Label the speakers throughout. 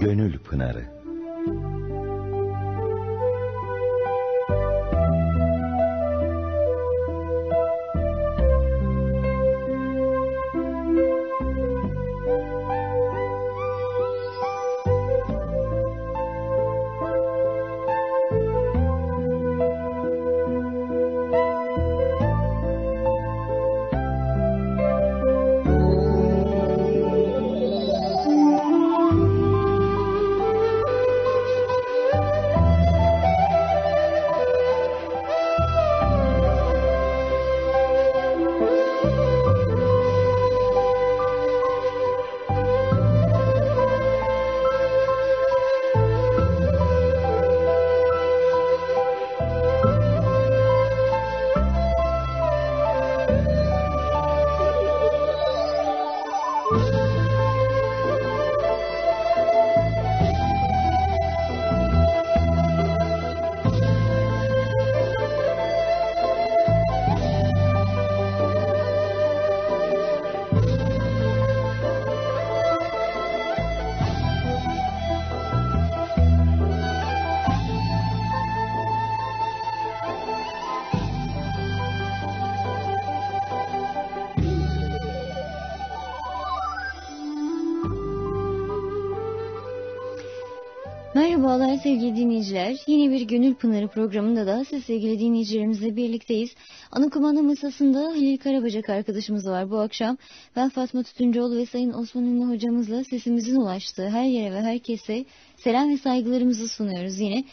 Speaker 1: Gönül Pınarı
Speaker 2: sevgili dinleyiciler. Yeni bir Gönül Pınarı programında da siz sevgili dinleyicilerimizle birlikteyiz. Ana masasında Halil Karabacak arkadaşımız var bu akşam. Ben Fatma Tütüncüoğlu ve Sayın Osman Ünlü hocamızla sesimizin ulaştığı her yere ve herkese selam ve saygılarımızı sunuyoruz yine.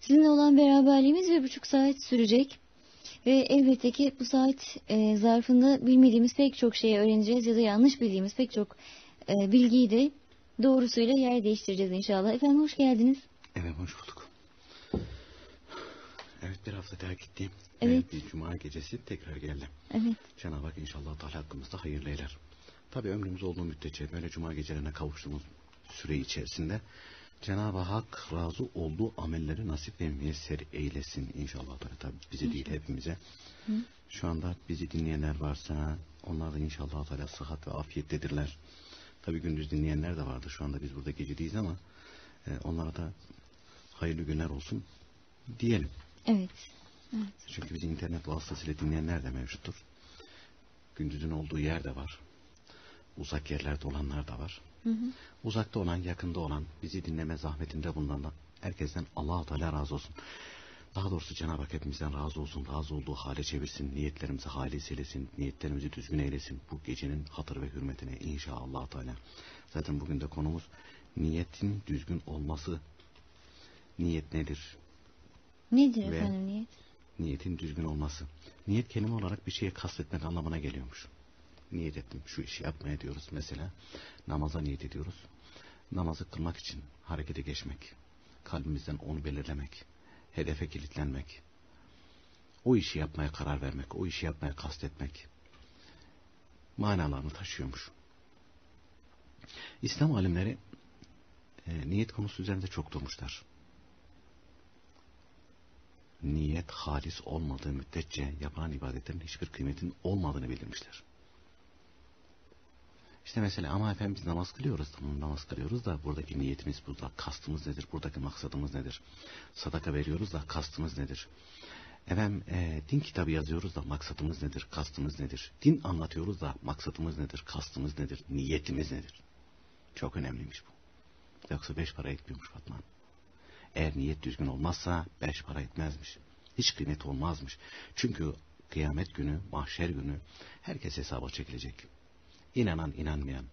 Speaker 2: Sizinle olan beraberliğimiz bir buçuk saat sürecek. Ve elbette ki bu saat e, zarfında bilmediğimiz pek çok şeyi öğreneceğiz ya da yanlış bildiğimiz pek çok e, bilgiyi de doğrusuyla yer değiştireceğiz inşallah. Efendim hoş geldiniz.
Speaker 3: Evet hoş bulduk. Evet bir hafta daha gittim.
Speaker 2: Evet.
Speaker 3: Ve bir cuma gecesi tekrar geldim.
Speaker 2: Evet.
Speaker 3: Cenab-ı Hak inşallah Teala hakkımızda hayırlı eyler. Tabi ömrümüz olduğu müddetçe böyle cuma gecelerine kavuştuğumuz süre içerisinde Cenab-ı Hak razı olduğu amelleri nasip ve müyesser eylesin inşallah. Tabi, tabi bize değil hepimize.
Speaker 2: Hı.
Speaker 3: Şu anda bizi dinleyenler varsa onlar da inşallah Teala sıhhat ve afiyettedirler. Tabi gündüz dinleyenler de vardı. Şu anda biz burada gecedeyiz ama e, onlara da hayırlı günler olsun diyelim.
Speaker 2: Evet. evet.
Speaker 3: Çünkü bizi internet vasıtasıyla dinleyenler de mevcuttur. Gündüzün olduğu yer de var. Uzak yerlerde olanlar da var.
Speaker 2: Hı hı.
Speaker 3: Uzakta olan, yakında olan, bizi dinleme zahmetinde bulunan da herkesten Allah-u Teala razı olsun. Daha doğrusu Cenab-ı Hak hepimizden razı olsun. Razı olduğu hale çevirsin. Niyetlerimizi halis eylesin. Niyetlerimizi düzgün eylesin. Bu gecenin hatır ve hürmetine inşallah Teala. Zaten bugün de konumuz niyetin düzgün olması. Niyet nedir?
Speaker 2: Nedir
Speaker 3: Ve-
Speaker 2: efendim niyet?
Speaker 3: Niyetin düzgün olması. Niyet kelime olarak bir şeye kastetmek anlamına geliyormuş. Niyet ettim şu işi yapmaya diyoruz mesela. Namaza niyet ediyoruz. Namazı kılmak için harekete geçmek. Kalbimizden onu belirlemek. Hedefe kilitlenmek. O işi yapmaya karar vermek. O işi yapmaya kastetmek. Manalarını taşıyormuş. İslam alimleri e, niyet konusu üzerinde çok durmuşlar niyet halis olmadığı müddetçe yapılan ibadetlerin hiçbir kıymetin olmadığını bildirmişler. İşte mesela ama efendim biz namaz kılıyoruz. Tamam namaz kılıyoruz da buradaki niyetimiz burada. Kastımız nedir? Buradaki maksadımız nedir? Sadaka veriyoruz da kastımız nedir? Efendim e, din kitabı yazıyoruz da maksadımız nedir? Kastımız nedir? Din anlatıyoruz da maksadımız nedir? Kastımız nedir? Niyetimiz nedir? Çok önemliymiş bu. Yoksa beş para etmiyormuş Fatma Hanım. Eğer niyet düzgün olmazsa beş para etmezmiş. Hiç kıymet olmazmış. Çünkü kıyamet günü, mahşer günü herkes hesaba çekilecek. İnanan inanmayan,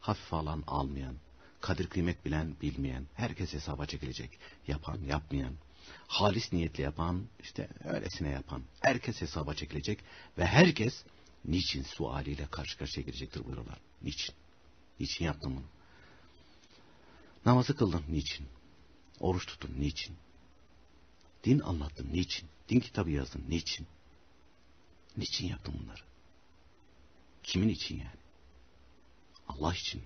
Speaker 3: hafife alan almayan, kadir kıymet bilen bilmeyen herkes hesaba çekilecek. Yapan yapmayan, halis niyetle yapan işte öylesine yapan herkes hesaba çekilecek ve herkes niçin sualiyle karşı karşıya gelecektir buyuruyorlar. Niçin? Niçin yaptın bunu? Namazı kıldın niçin? Oruç tutun niçin? Din anlattın niçin? Din kitabı yazdın niçin? Niçin yaptın bunları? Kimin için yani? Allah için.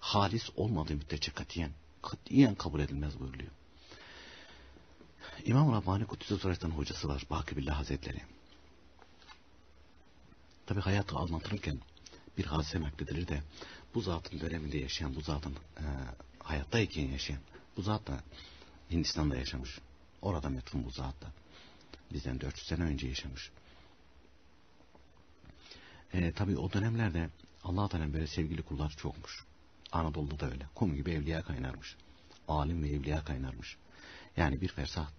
Speaker 3: Halis olmadığı müddetçe katiyen, katiyen kabul edilmez buyuruluyor. İmam Rabbani Kudüs'ü Sures'ten hocası var. Bakibillah Hazretleri. Tabi hayatı anlatırken bir hadise nakledilir de bu zatın döneminde yaşayan bu zatın e, hayattayken yaşayan. Bu zat da Hindistan'da yaşamış. Orada metrum bu zat da. Bizden 400 sene önce yaşamış. E, tabii o dönemlerde Allah Teala böyle sevgili kullar çokmuş. Anadolu'da da öyle. Kum gibi evliya kaynarmış. Alim ve evliya kaynarmış. Yani bir fersah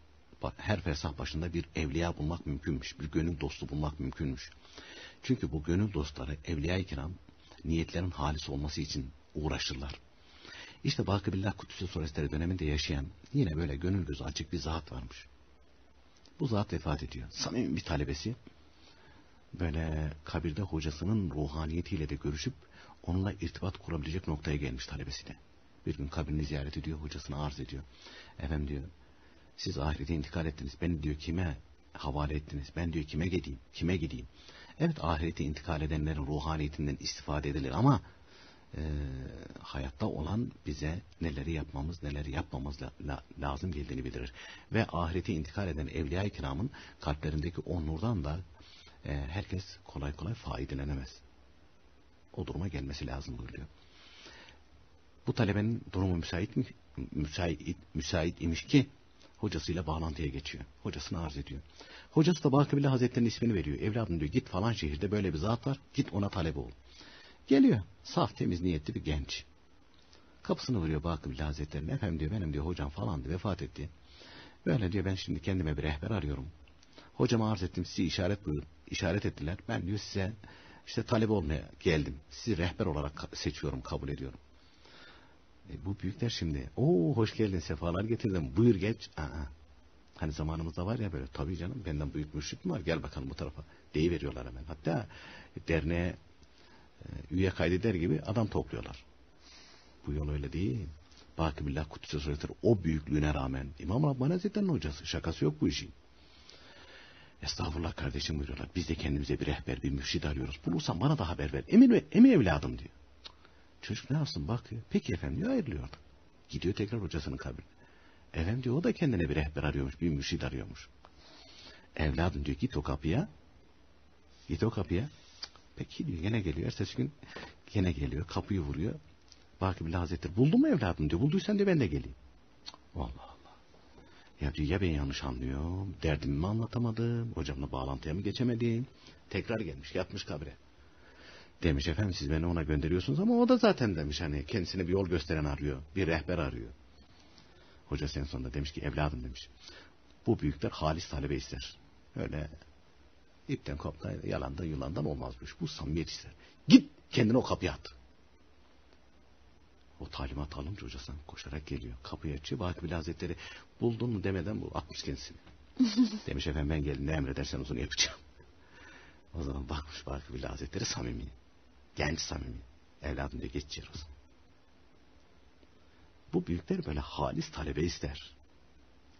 Speaker 3: her fersah başında bir evliya bulmak mümkünmüş. Bir gönül dostu bulmak mümkünmüş. Çünkü bu gönül dostları evliya-i kiram niyetlerin halis olması için uğraşırlar. İşte Bakıbillah Kudüs'ü Suresleri döneminde yaşayan yine böyle gönül gözü açık bir zat varmış. Bu zat vefat ediyor. Samimi bir talebesi böyle kabirde hocasının ruhaniyetiyle de görüşüp onunla irtibat kurabilecek noktaya gelmiş talebesi de. Bir gün kabrini ziyaret ediyor, hocasına arz ediyor. Efendim diyor, siz ahirete intikal ettiniz. Beni diyor kime havale ettiniz? Ben diyor kime gideyim? Kime gideyim? Evet ahirete intikal edenlerin ruhaniyetinden istifade edilir ama e, hayatta olan bize neleri yapmamız, neleri yapmamız la, la, lazım geldiğini bildirir. Ve ahirete intikal eden evliya-i kiramın kalplerindeki o nurdan da e, herkes kolay kolay faydalanamaz. O duruma gelmesi lazım buyuruyor. Bu talebenin durumu müsait mi? Müsait, müsait imiş ki hocasıyla bağlantıya geçiyor. Hocasını arz ediyor. Hocası da Bakıbillah Hazretleri'nin ismini veriyor. Evladım diyor git falan şehirde böyle bir zat var. Git ona talebe ol. Geliyor. Saf temiz niyetli bir genç. Kapısını vuruyor Bakıbillah Hazretleri'ne. Efendim diyor benim diyor hocam falan diyor vefat etti. Böyle diyor ben şimdi kendime bir rehber arıyorum. Hocama arz ettim sizi işaret buyur, işaret ettiler. Ben diyor size işte talebe olmaya geldim. Sizi rehber olarak seçiyorum, kabul ediyorum. E, bu büyükler şimdi, o hoş geldin, sefalar getirdim, buyur geç. Aa, hani zamanımızda var ya böyle, tabii canım benden büyük mürşit mi var, gel bakalım bu tarafa. Deyiveriyorlar hemen. Hatta derneğe üye kaydeder gibi adam topluyorlar. Bu yol öyle değil. Bakibillah Kutsu Suretleri o büyüklüğüne rağmen İmam Rabbani Hazretleri'nin hocası. Şakası yok bu işin. Estağfurullah kardeşim buyuruyorlar. Biz de kendimize bir rehber, bir mürşid arıyoruz. Bulursan bana da haber ver. Emin, emin evladım diyor. Çocuk ne yapsın bakıyor. Peki efendim diyor ayrılıyor. Gidiyor tekrar hocasının kabrine. Efendim diyor o da kendine bir rehber arıyormuş, bir mürşid arıyormuş. Evladım diyor git o kapıya. Git o kapıya. Peki diyor gene geliyor. Ertesi gün gene geliyor. Kapıyı vuruyor. Baki Billah Hazretleri buldun mu evladım diyor. Bulduysan diyor ben de geleyim. Allah Allah. Ya diyor ya ben yanlış anlıyorum. Derdimi mi anlatamadım. Hocamla bağlantıya mı geçemedim. Tekrar gelmiş yatmış kabre. Demiş efendim siz beni ona gönderiyorsunuz ama o da zaten demiş hani kendisine bir yol gösteren arıyor. Bir rehber arıyor. Hoca sen sonunda demiş ki evladım demiş. Bu büyükler halis talebe ister. Öyle ipten koptan yalandan yılandan olmazmış. Bu samimiyet ister. Git kendini o kapıya at. O talimat alınca hocasından koşarak geliyor. Kapıyı açıyor. Bakıbili Hazretleri buldun mu demeden bu atmış kendisini. Demiş efendim ben geldim ne emrederseniz onu yapacağım. O zaman bakmış Bakıbili Hazretleri samimi. Genç samimi. Evladım diye geç o zaman. Bu büyükler böyle halis talebe ister.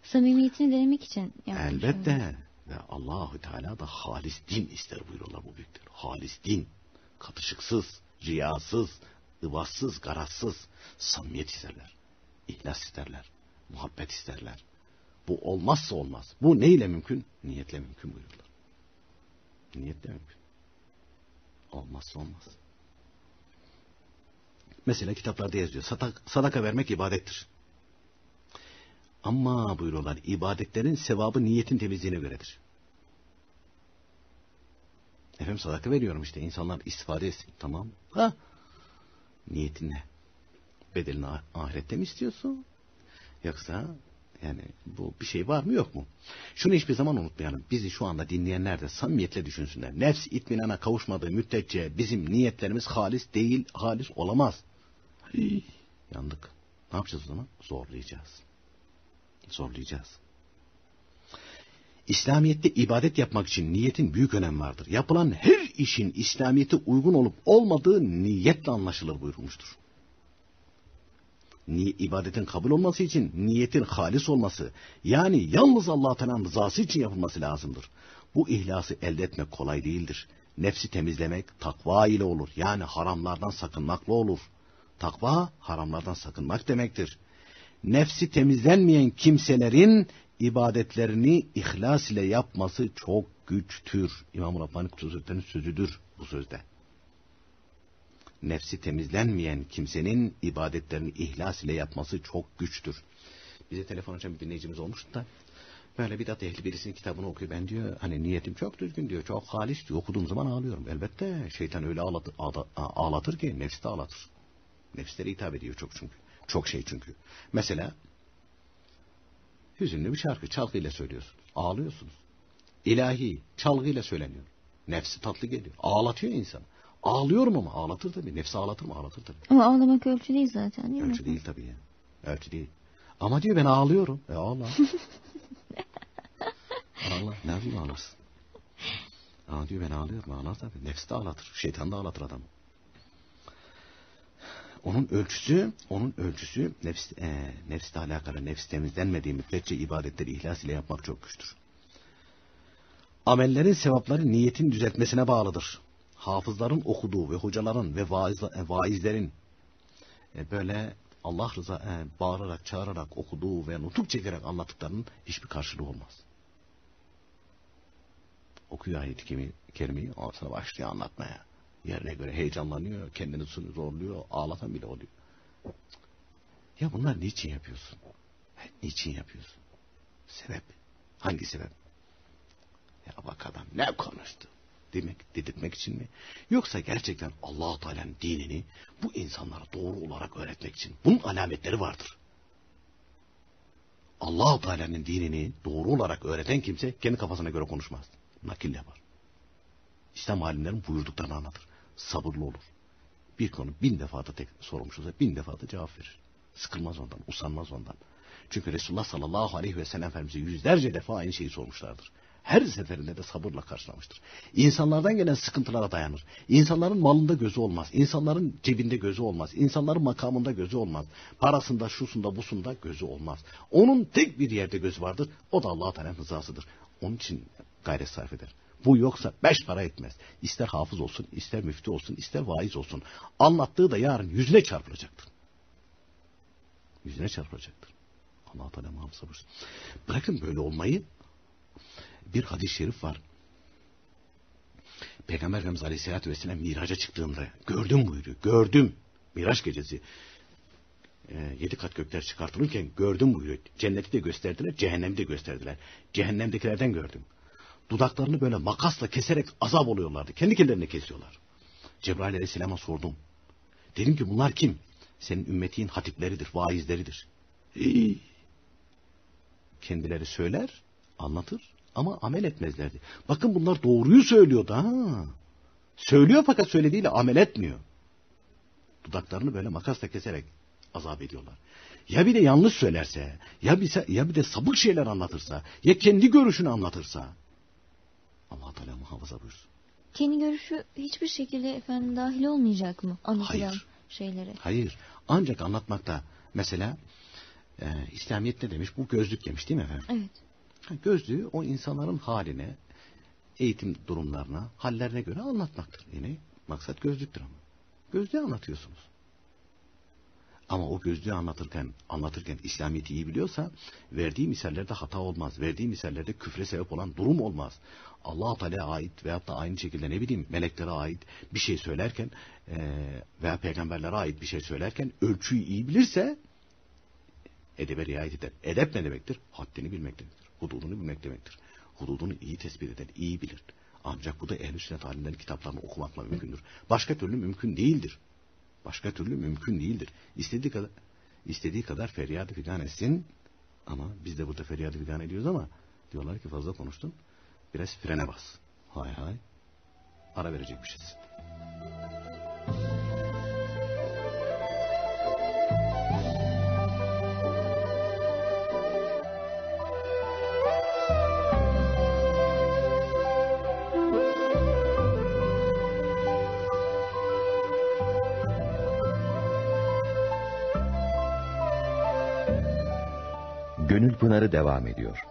Speaker 2: Samimiyetini denemek için
Speaker 3: yapmış. Elbette. Ve Allahu Teala da halis din ister buyuruyorlar bu büyükler. Halis din. Katışıksız, riyasız, ıvassız, garazsız samimiyet isterler. İhlas isterler. Muhabbet isterler. Bu olmazsa olmaz. Bu neyle mümkün? Niyetle mümkün buyururlar. Niyetle mümkün. Olmazsa olmaz. Mesela kitaplarda yazıyor. Sadaka vermek ibadettir. Ama buyuruyorlar ibadetlerin sevabı niyetin temizliğine göredir. Efendim sadaka veriyorum işte insanlar istifade etsin. Tamam. Ha? Niyetin ne? Bedelini ahirette mi istiyorsun? Yoksa yani bu bir şey var mı yok mu? Şunu hiçbir zaman unutmayalım. Bizi şu anda dinleyenler de samimiyetle düşünsünler. Nefs itminana kavuşmadığı müddetçe bizim niyetlerimiz halis değil, halis olamaz. Yandık. Ne yapacağız o zaman? Zorlayacağız. Zorlayacağız. İslamiyet'te ibadet yapmak için niyetin büyük önem vardır. Yapılan her işin İslamiyet'e uygun olup olmadığı niyetle anlaşılır buyurmuştur. Ni ibadetin kabul olması için niyetin halis olması, yani yalnız Allah Teala'nın rızası için yapılması lazımdır. Bu ihlası elde etmek kolay değildir. Nefsi temizlemek takva ile olur. Yani haramlardan sakınmakla olur. Takva haramlardan sakınmak demektir. Nefsi temizlenmeyen kimselerin ibadetlerini ihlas ile yapması çok güçtür. İmam-ı Rabbani Kutusu'nun sözüdür bu sözde. nefsi temizlenmeyen kimsenin ibadetlerini ihlas ile yapması çok güçtür. Bize telefon açan bir dinleyicimiz olmuştu da böyle bidat ehli birisinin kitabını okuyor. Ben diyor hani niyetim çok düzgün diyor. Çok halis diyor. Okuduğum zaman ağlıyorum. Elbette şeytan öyle ağlatır, ağlatır ki nefsi de ağlatır. Nefslere hitap ediyor çok çünkü. Çok şey çünkü. Mesela hüzünlü bir şarkı çalgıyla söylüyorsun. Ağlıyorsunuz. İlahi çalgıyla söyleniyor. Nefsi tatlı geliyor. Ağlatıyor insan. Ağlıyorum ama ağlatır tabii. Nefsi ağlatır mı? Ağlatır tabii.
Speaker 2: Ama ağlamak ölçü değil zaten değil mi?
Speaker 3: Ölçü değil tabii ya. Ölçü değil. Ama diyor ben ağlıyorum. E ağla. ağla. Ne yapayım ağlarsın? Aa diyor ben ağlıyorum. Ağlar tabii. Nefsi de ağlatır. Şeytan da ağlatır adamı. Onun ölçüsü, onun ölçüsü nefs, e, nefsle alakalı, nefs temizlenmediği müddetçe ibadetleri ihlas ile yapmak çok güçtür. Amellerin sevapları niyetin düzeltmesine bağlıdır. Hafızların okuduğu ve hocaların ve vaiz, e, vaizlerin e, böyle Allah rıza e, bağırarak, çağırarak okuduğu ve nutuk çekerek anlattıklarının hiçbir karşılığı olmaz. Okuyor ayet-i kerimeyi, sonra başlıyor anlatmaya. Yerine göre heyecanlanıyor, kendini zorluyor, ağlatan bile oluyor. Ya bunlar niçin yapıyorsun? Niçin yapıyorsun? Sebep? Hangi sebep? Ya bak adam ne konuştu? Demek, dedirtmek için mi? Yoksa gerçekten allah Teala'nın dinini bu insanlara doğru olarak öğretmek için. Bunun alametleri vardır. allah Teala'nın dinini doğru olarak öğreten kimse kendi kafasına göre konuşmaz. Nakil yapar. İslam alimlerin buyurduklarını anlatır. Sabırlı olur. Bir konu bin defa da tek sormuş olsa bin defa da cevap verir. Sıkılmaz ondan, usanmaz ondan. Çünkü Resulullah sallallahu aleyhi ve sellem Efendimiz'e yüzlerce defa aynı şeyi sormuşlardır. Her seferinde de sabırla karşılamıştır. İnsanlardan gelen sıkıntılara dayanır. İnsanların malında gözü olmaz. İnsanların cebinde gözü olmaz. İnsanların makamında gözü olmaz. Parasında, şusunda, busunda gözü olmaz. Onun tek bir yerde gözü vardır. O da Allah-u Teala'nın rızasıdır. Onun için gayret sarf eder. Bu yoksa beş para etmez. İster hafız olsun, ister müftü olsun, ister vaiz olsun. Anlattığı da yarın yüzüne çarpılacaktır. Yüzüne çarpılacaktır. Allah Teala muhafaza buyursun. Bırakın böyle olmayı. Bir hadis-i şerif var. Peygamber Efendimiz Aleyhisselatü Vesselam miraca çıktığında gördüm buyuruyor. Gördüm. Miraç gecesi. E, yedi kat gökler çıkartılırken gördüm buyuruyor. Cenneti de gösterdiler, cehennemi de gösterdiler. Cehennemdekilerden gördüm dudaklarını böyle makasla keserek azap oluyorlardı. Kendi kendilerine kesiyorlar. Cebrail aleyhisselama sordum. Dedim ki bunlar kim? Senin ümmetin hatipleridir, vaizleridir. Ee, kendileri söyler, anlatır ama amel etmezlerdi. Bakın bunlar doğruyu söylüyordu ha. Söylüyor fakat söylediğiyle amel etmiyor. Dudaklarını böyle makasla keserek azap ediyorlar. Ya bir de yanlış söylerse, ya bir, ya bir de sabık şeyler anlatırsa, ya kendi görüşünü anlatırsa, Allah Teala muhafaza buyursun.
Speaker 2: Kendi görüşü hiçbir şekilde efendim dahil olmayacak mı anlatılan
Speaker 3: Hayır.
Speaker 2: şeylere?
Speaker 3: Hayır. Ancak anlatmakta mesela e, İslamiyet ne demiş? Bu gözlük demiş değil mi efendim?
Speaker 2: Evet.
Speaker 3: Gözlüğü o insanların haline, eğitim durumlarına, hallerine göre anlatmaktır. Yine maksat gözlüktür ama. Gözlüğü anlatıyorsunuz. Ama o gözlüğü anlatırken, anlatırken İslamiyet'i iyi biliyorsa verdiği misallerde hata olmaz. Verdiği misallerde küfre sebep olan durum olmaz. Allah Teala ait veyahut da aynı şekilde ne bileyim meleklere ait bir şey söylerken e, veya peygamberlere ait bir şey söylerken ölçüyü iyi bilirse edebe riayet eder. Edep ne demektir? Haddini bilmek demektir. Hududunu bilmek demektir. Hududunu iyi tespit eder, iyi bilir. Ancak bu da ehl-i sünnet alimlerin kitaplarını okumakla mümkündür. Başka türlü mümkün değildir. Başka türlü mümkün değildir. İstediği kadar istediği kadar feryadı figan etsin ama biz de burada feryadı figan ediyoruz ama diyorlar ki fazla konuştun. Biraz frene bas. Hay hay. Ara verecekmişiz.
Speaker 1: Gönül Pınarı devam ediyor.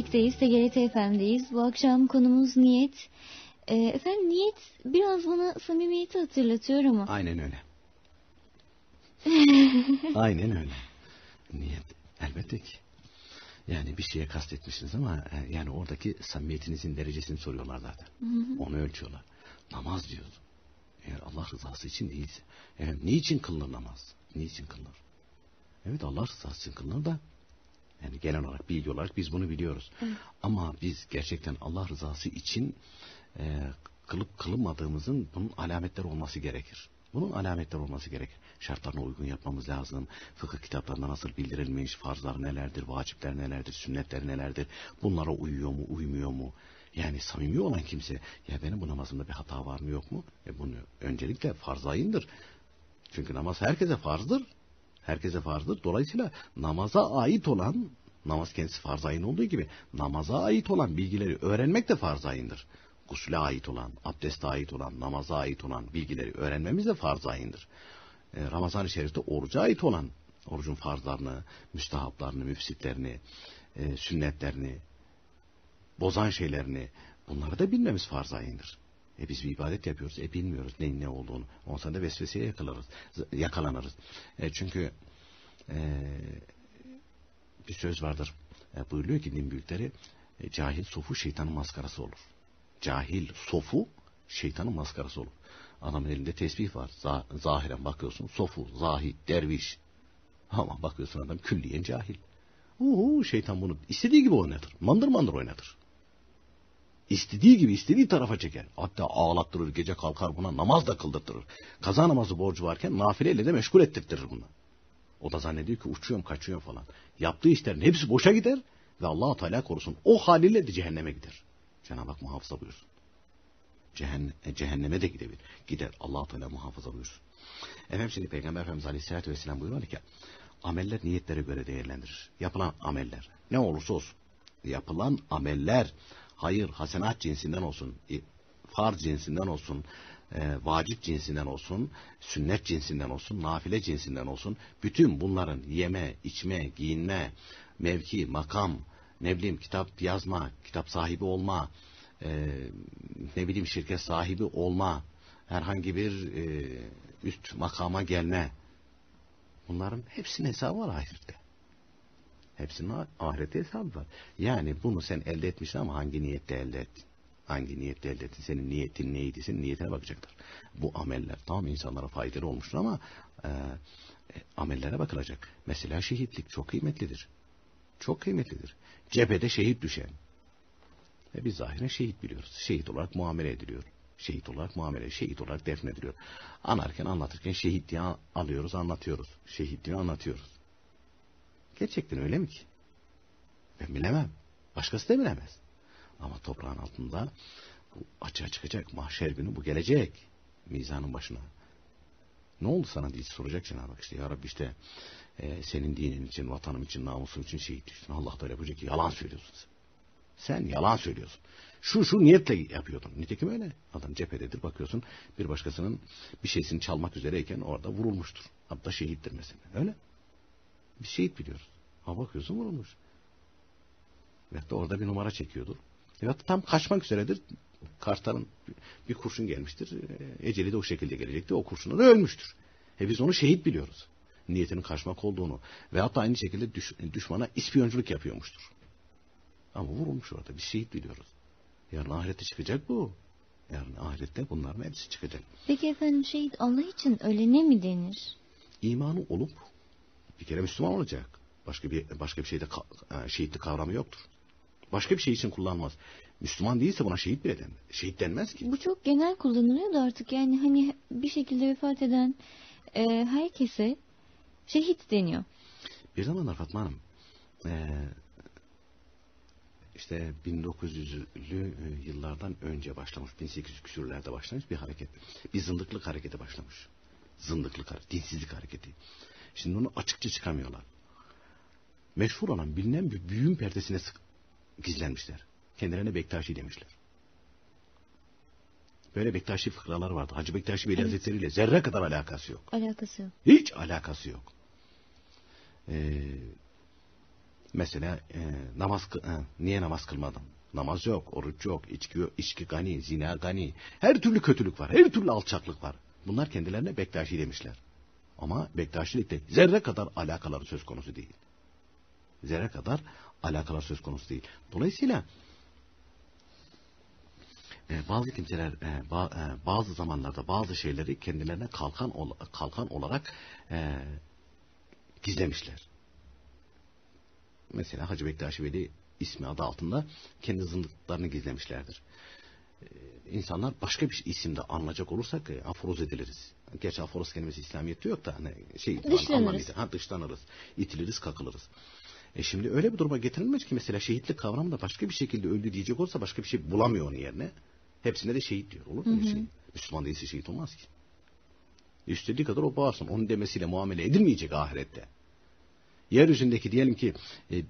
Speaker 2: Birlikteyiz. TGRT FM'deyiz. Bu akşam konumuz niyet. Ee, efendim niyet biraz bana samimiyeti hatırlatıyor ama.
Speaker 3: Aynen öyle. Aynen öyle. Niyet elbette ki. Yani bir şeye kastetmişsiniz ama e, yani oradaki samimiyetinizin derecesini soruyorlar zaten. Onu ölçüyorlar. Namaz diyoruz. Eğer Allah rızası için değilse. Evet, niçin kılınır namaz? Niçin kılınır? Evet Allah rızası için kılınır da yani genel olarak bilgi olarak biz bunu biliyoruz.
Speaker 2: Evet.
Speaker 3: Ama biz gerçekten Allah rızası için e, kılıp kılınmadığımızın bunun alametleri olması gerekir. Bunun alametleri olması gerekir. Şartlarına uygun yapmamız lazım. Fıkıh kitaplarında nasıl bildirilmiş, farzlar nelerdir, vacipler nelerdir, sünnetler nelerdir, bunlara uyuyor mu, uymuyor mu? Yani samimi olan kimse, ya benim bu namazımda bir hata var mı yok mu? E bunu öncelikle farz ayındır. Çünkü namaz herkese farzdır. Herkese farzdır. Dolayısıyla namaza ait olan, namaz kendisi farz ayın olduğu gibi, namaza ait olan bilgileri öğrenmek de farz ayındır. Gusüle ait olan, abdeste ait olan, namaza ait olan bilgileri öğrenmemiz de farz ayındır. E, Ramazan-ı Şerif'te oruca ait olan, orucun farzlarını, müstahaplarını, müfsitlerini, e, sünnetlerini, bozan şeylerini, bunları da bilmemiz farz ayındır. E biz bir ibadet yapıyoruz. E bilmiyoruz neyin ne olduğunu. Ondan da vesveseye yakalanırız. yakalanırız. E çünkü e, bir söz vardır. E, buyuruyor ki din büyükleri e, cahil sofu şeytanın maskarası olur. Cahil sofu şeytanın maskarası olur. Adamın elinde tesbih var. Za zahiren bakıyorsun sofu, zahid, derviş. Ama bakıyorsun adam külliyen cahil. Uhu, şeytan bunu istediği gibi oynatır. Mandır mandır oynatır. İstediği gibi istediği tarafa çeker. Hatta ağlattırır, gece kalkar buna namaz da kıldırtırır. Kaza namazı borcu varken nafileyle de meşgul ettirtirir bunu. O da zannediyor ki uçuyorum kaçıyorum falan. Yaptığı işlerin hepsi boşa gider ve allah Teala korusun o haliyle de cehenneme gider. Cenab-ı Hak muhafaza buyursun. Cehennem, cehenneme de gidebilir. Gider allah Teala muhafaza buyursun. Efendim şimdi Peygamber Efendimiz Aleyhisselatü Vesselam buyuruyor ki ameller niyetlere göre değerlendirir. Yapılan ameller ne olursa olsun. Yapılan ameller hayır hasenat cinsinden olsun, farz cinsinden olsun, e, vacip cinsinden olsun, sünnet cinsinden olsun, nafile cinsinden olsun, bütün bunların yeme, içme, giyinme, mevki, makam, ne bileyim kitap yazma, kitap sahibi olma, e, ne bileyim şirket sahibi olma, herhangi bir e, üst makama gelme, bunların hepsinin hesabı var ahirette. Hepsinin ahirette hesabı var. Yani bunu sen elde etmişsin ama hangi niyette elde ettin? Hangi niyette elde ettin? Senin niyetin neydi? Senin niyetine bakacaklar. Bu ameller tamam insanlara faydalı olmuştur ama e, e, amellere bakılacak. Mesela şehitlik çok kıymetlidir. Çok kıymetlidir. Cephede şehit düşen. Ve biz zahiren şehit biliyoruz. Şehit olarak muamele ediliyor. Şehit olarak muamele, şehit olarak defnediliyor. Anarken anlatırken şehit diye alıyoruz, anlatıyoruz. Şehit diye anlatıyoruz. Gerçekten öyle mi ki? Ben bilemem. Başkası da bilemez. Ama toprağın altında bu açığa çıkacak. Mahşer günü bu gelecek. Mizanın başına. Ne oldu sana diye soracak Cenab-ı Hak işte. Ya Rabbi işte e, senin dinin için, vatanım için, namusum için şehit düştün. Allah da öyle yapacak ki yalan söylüyorsun sen. Sen yalan söylüyorsun. Şu şu niyetle yapıyordun. Nitekim öyle. Adam cephededir bakıyorsun. Bir başkasının bir şeysini çalmak üzereyken orada vurulmuştur. Hatta şehittir mesela. Öyle. Bir şehit biliyoruz. Ha bakıyorsun vurulmuş. Ve de orada bir numara çekiyordur. Ya tam kaçmak üzeredir. Kartal'ın bir kurşun gelmiştir. Eceli de o şekilde gelecekti. O kurşunla da ölmüştür. E biz onu şehit biliyoruz. Niyetinin kaçmak olduğunu. Ve hatta aynı şekilde düş, düşmana ispiyonculuk yapıyormuştur. Ama vurulmuş orada. Bir şehit biliyoruz. Yarın ahirette çıkacak bu. Yarın ahirette bunların hepsi çıkacak.
Speaker 2: Peki efendim şehit Allah için ölene mi denir?
Speaker 3: İmanı olup bir kere Müslüman olacak. Başka bir başka bir şeyde e, şehitlik kavramı yoktur. Başka bir şey için kullanmaz. Müslüman değilse buna şehit bile denmez. Şehit denmez ki.
Speaker 2: Bu çok genel kullanılıyor da artık yani hani bir şekilde vefat eden e, herkese şehit deniyor.
Speaker 3: Bir zamanlar Fatma Hanım e, işte 1900'lü yıllardan önce başlamış, 1800 küsürlerde başlamış bir hareket. Bir zındıklık hareketi başlamış. Zındıklık hareketi, dinsizlik hareketi. Şimdi onu açıkça çıkamıyorlar. Meşhur olan bilinen bir büyün perdesine sık, gizlenmişler. Kendilerine Bektaşi demişler. Böyle Bektaşi fıkralar vardı. Hacı Bektaşi Veli evet. Hazretleri ile zerre kadar alakası yok.
Speaker 2: Alakası yok.
Speaker 3: Hiç alakası yok. Ee, Mesela e, namaz e, niye namaz kılmadın? Namaz yok, oruç yok, içki, yok, içki gani, zina gani. Her türlü kötülük var, her türlü alçaklık var. Bunlar kendilerine Bektaşi demişler. Ama Bektaşilikle zerre kadar alakaları söz konusu değil. Zerre kadar alakalar söz konusu değil. Dolayısıyla e, bazı kimseler e, e, bazı zamanlarda bazı şeyleri kendilerine kalkan kalkan olarak gizlemişler. Mesela Hacı Bektaşi Veli ismi adı altında kendi zındıklarını gizlemişlerdir. İnsanlar başka bir isimde anlayacak olursak aforoz ediliriz. Gerçi aforoz kelimesi İslamiyet'te yok da hani şey
Speaker 2: Dışlanırız.
Speaker 3: ha, dışlanırız, itiliriz, kakılırız. E şimdi öyle bir duruma getirilmez ki mesela şehitlik kavramı da başka bir şekilde öldü diyecek olsa başka bir şey bulamıyor onun yerine. Hepsine de şehit diyor. Olur mu öyle şey? Müslüman değilse şehit olmaz ki. İstediği kadar o bağırsın. Onun demesiyle muamele edilmeyecek ahirette. Yeryüzündeki diyelim ki e, e,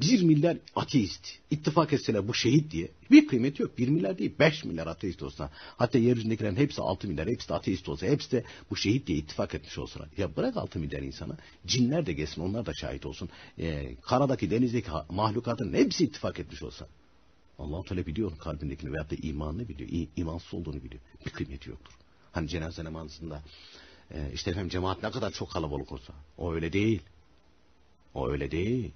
Speaker 3: bir milyar ateist ittifak etseler bu şehit diye bir kıymeti yok. Bir milyar değil beş milyar ateist olsa hatta yeryüzündekilerin hepsi altı milyar hepsi de ateist olsa hepsi de bu şehit diye ittifak etmiş olsalar. Ya bırak altı milyar insanı cinler de gelsin onlar da şahit olsun. E, karadaki denizdeki mahlukatın hepsi ittifak etmiş olsa. Allah-u Teala biliyor kalbindekini veyahut da imanını biliyor. İmansız olduğunu biliyor. Bir kıymeti yoktur. Hani cenaze namazında e, işte efendim cemaat ne kadar çok kalabalık olsa. O öyle değil. O öyle değil.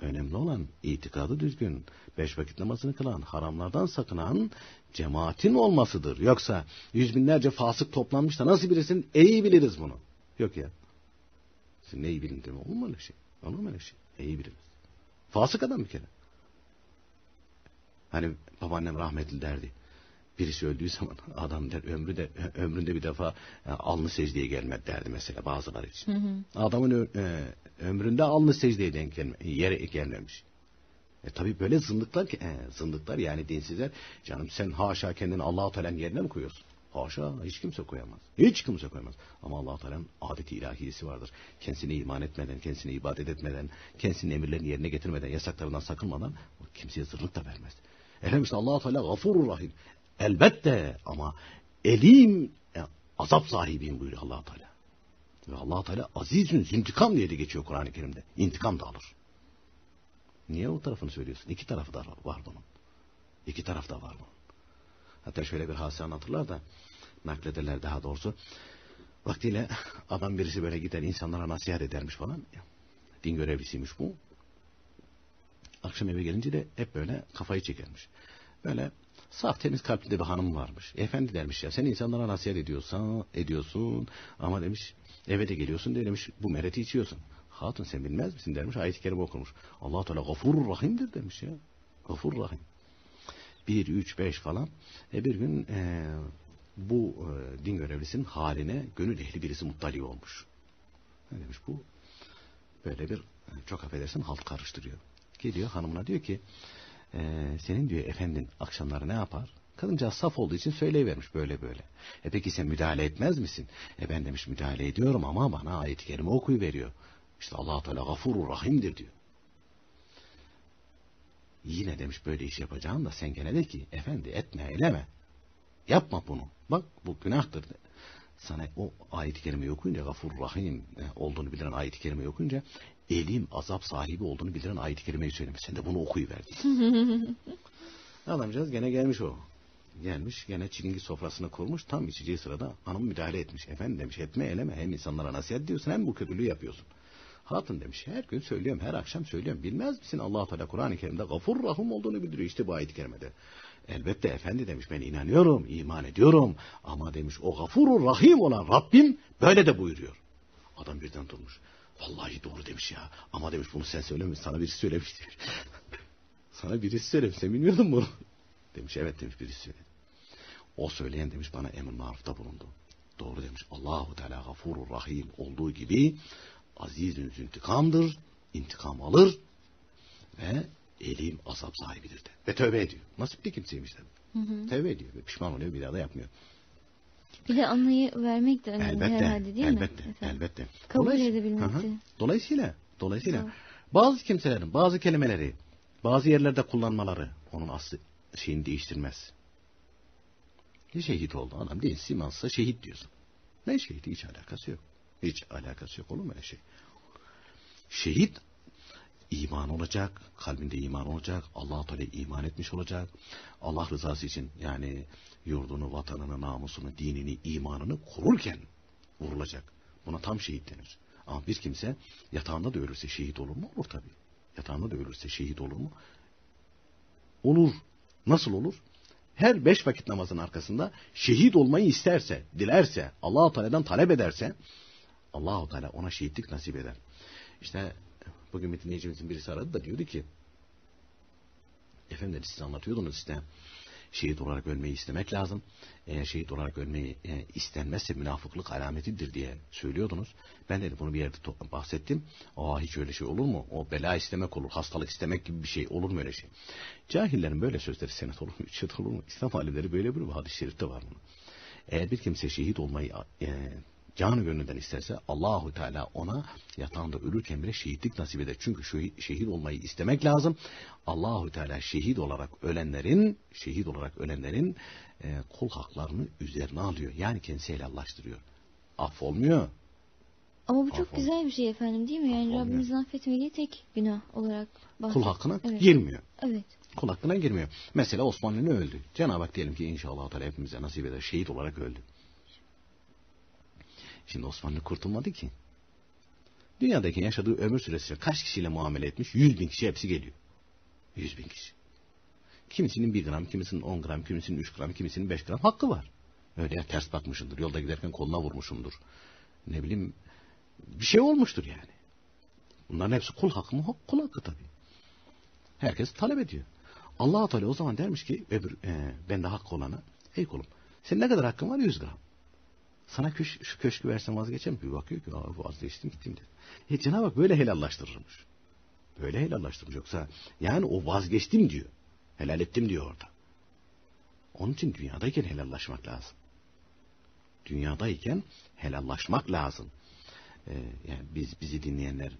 Speaker 3: Önemli olan itikadı düzgün, beş vakit namazını kılan, haramlardan sakınan cemaatin olmasıdır. Yoksa yüz binlerce fasık toplanmış da nasıl birisin? İyi biliriz bunu. Yok ya. Siz neyi bilin deme. Olur şey? Olur şey? İyi biliriz. Fasık adam bir kere. Hani babaannem rahmetli derdi. Birisi öldüğü zaman adam der ömrü de ömründe bir defa e, alnı secdeye gelmedi derdi mesela bazıları için. Adamın ö- e, ömründe alnı secdeye denk gelme, yere gelmemiş. E tabi böyle zındıklar ki e, zındıklar yani dinsizler canım sen haşa kendini Allahu Teala'nın yerine mi koyuyorsun? Haşa hiç kimse koyamaz. Hiç kimse koyamaz. Ama Allahu Teala'nın adeti ilahiyesi vardır. Kendisine iman etmeden, kendisine ibadet etmeden, kendisinin emirlerini yerine getirmeden, yasaklarından sakınmadan o kimseye zırnık da vermez. Efendim işte Allahu Teala gafurur rahim. Elbette ama elim e, azap sahibiyim buyuruyor allah Teala. Ve allah Teala azizün intikam diye de geçiyor Kur'an-ı Kerim'de. İntikam da alır. Niye o tarafını söylüyorsun? İki tarafı da var bunun. İki taraf da var bunun. Hatta şöyle bir hadise anlatırlar da naklederler daha doğrusu. Vaktiyle adam birisi böyle gider insanlara nasihat edermiş falan. Din görevlisiymiş bu. Akşam eve gelince de hep böyle kafayı çekermiş. Böyle saf temiz kalpli bir hanım varmış. Efendi dermiş ya sen insanlara nasihat ediyorsan ediyorsun ama demiş eve de geliyorsun de demiş bu mereti içiyorsun. Hatun sen bilmez misin dermiş ayet-i kerime okumuş. allah Teala gafurur rahimdir demiş ya. Gafur rahim. Bir, üç, beş falan. E bir gün e, bu e, din görevlisinin haline gönül ehli birisi muttali olmuş. Ne demiş bu? Böyle bir e, çok affedersin halt karıştırıyor. Geliyor hanımına diyor ki e, senin diyor efendin akşamları ne yapar? Kadıncağız saf olduğu için söyleyivermiş böyle böyle. E peki sen müdahale etmez misin? E ben demiş müdahale ediyorum ama bana ayet-i kerime okuyuveriyor. İşte allah Teala gafurur rahimdir diyor. Yine demiş böyle iş yapacağım da sen gene de ki efendi etme eyleme. Yapma bunu. Bak bu günahtır. De. Sana o ayet-i kerimeyi okuyunca gafur rahim olduğunu bilen ayet-i kerimeyi okuyunca elim azap sahibi olduğunu bilen ayet-i kerimeyi söylemiş. Sen de bunu okuyuverdin. Adamcağız gene gelmiş o. Gelmiş gene çilingi sofrasını kurmuş. Tam içeceği sırada hanım müdahale etmiş. Efendim demiş etme eleme hem insanlara nasihat diyorsun hem bu kötülüğü yapıyorsun. Hatun demiş her gün söylüyorum her akşam söylüyorum. Bilmez misin allah Teala Kur'an-ı Kerim'de gafur rahim olduğunu bildiriyor işte bu ayet-i kerimede. Elbette efendi demiş ben inanıyorum, iman ediyorum. Ama demiş o gafurur rahim olan Rabbim böyle de buyuruyor. Adam birden durmuş. Vallahi doğru demiş ya. Ama demiş bunu sen söylemiş sana birisi söylemiş demiş. sana birisi söylemiş sen bilmiyordun bunu. Demiş evet demiş birisi söyledi. O söyleyen demiş bana emir marufta bulundu. Doğru demiş. Allahu Teala gafurur rahim olduğu gibi azizün intikamdır. intikam alır ve elim azap sahibidir de. Ve tövbe ediyor. Nasıl bir kimseymiş tabi. Tövbe ediyor ve pişman oluyor bir daha da yapmıyor.
Speaker 2: Bir de anlayı vermek de önemli
Speaker 3: elbette,
Speaker 2: herhalde değil
Speaker 3: elbette,
Speaker 2: mi? Efendim?
Speaker 3: Elbette.
Speaker 2: Kabul
Speaker 3: Dolayısıyla-
Speaker 2: edebilmesi.
Speaker 3: Hı hı. Dolayısıyla, dolayısıyla
Speaker 2: Doğru.
Speaker 3: bazı kimselerin bazı kelimeleri bazı yerlerde kullanmaları onun aslı şeyini değiştirmez. Ne şehit oldu adam değil simansız şehit diyorsun. Ne şehidi hiç alakası yok. Hiç alakası yok olur mu öyle şey? Şehit iman olacak, kalbinde iman olacak, Allah Teala iman etmiş olacak. Allah rızası için yani yurdunu, vatanını, namusunu, dinini, imanını korurken vurulacak. Buna tam şehit denir. Ama bir kimse yatağında da ölürse şehit olur mu? Olur tabii. Yatağında da ölürse şehit olur mu? Olur. Nasıl olur? Her beş vakit namazın arkasında şehit olmayı isterse, dilerse, Allah-u Teala'dan talep ederse Allah-u Teala ona şehitlik nasip eder. İşte bugün bir dinleyicimizin birisi aradı da diyordu ki efendim dedi siz anlatıyordunuz işte şehit olarak ölmeyi istemek lazım. Eğer şehit olarak ölmeyi e, istenmezse münafıklık alametidir diye söylüyordunuz. Ben de bunu bir yerde bahsettim. Aa hiç öyle şey olur mu? O bela istemek olur, hastalık istemek gibi bir şey olur mu öyle şey? Cahillerin böyle sözleri senet olur mu, üçet olur mu? İslam alimleri böyle bir hadis-i şerifte var bunu. Eğer bir kimse şehit olmayı e, canı gönlünden isterse Allahu Teala ona yatağında ölürken bile şehitlik nasip eder. Çünkü şu şehit olmayı istemek lazım. Allahu Teala şehit olarak ölenlerin, şehit olarak ölenlerin e, kul haklarını üzerine alıyor. Yani kendisi helallaştırıyor. Af olmuyor.
Speaker 2: Ama bu çok Affolmuyor. güzel bir şey efendim değil mi? Yani Affolmuyor. Rabbimizin affetmediği tek günah olarak
Speaker 3: bahsediyor. Kul hakkına evet. girmiyor.
Speaker 2: Evet.
Speaker 3: Kul hakkına girmiyor. Mesela Osmanlı ne öldü? Cenab-ı Hak diyelim ki inşallah Teala hepimize nasip eder. Şehit olarak öldü. Şimdi Osmanlı kurtulmadı ki. Dünyadaki yaşadığı ömür süresince kaç kişiyle muamele etmiş? Yüz bin kişi hepsi geliyor. Yüz bin kişi. Kimisinin bir gram, kimisinin on gram, kimisinin üç gram, kimisinin beş gram hakkı var. Öyle ya ters bakmışındır. Yolda giderken koluna vurmuşumdur. Ne bileyim bir şey olmuştur yani. Bunların hepsi kul hakkı mı? Kul hakkı tabii. Herkes talep ediyor. allah Teala o zaman dermiş ki öbür e, bende hakkı olana ey kulum senin ne kadar hakkın var? Yüz gram. Sana köş, şu köşkü versem vazgeçer mi? Bir bakıyor ki vazgeçtim gittim dedi. E, Cenab-ı Hak böyle helallaştırırmış. Böyle helallaştırmış yoksa yani o vazgeçtim diyor. Helal ettim diyor orada. Onun için dünyadayken helallaşmak lazım. Dünyadayken helallaşmak lazım. Ee, yani biz bizi dinleyenler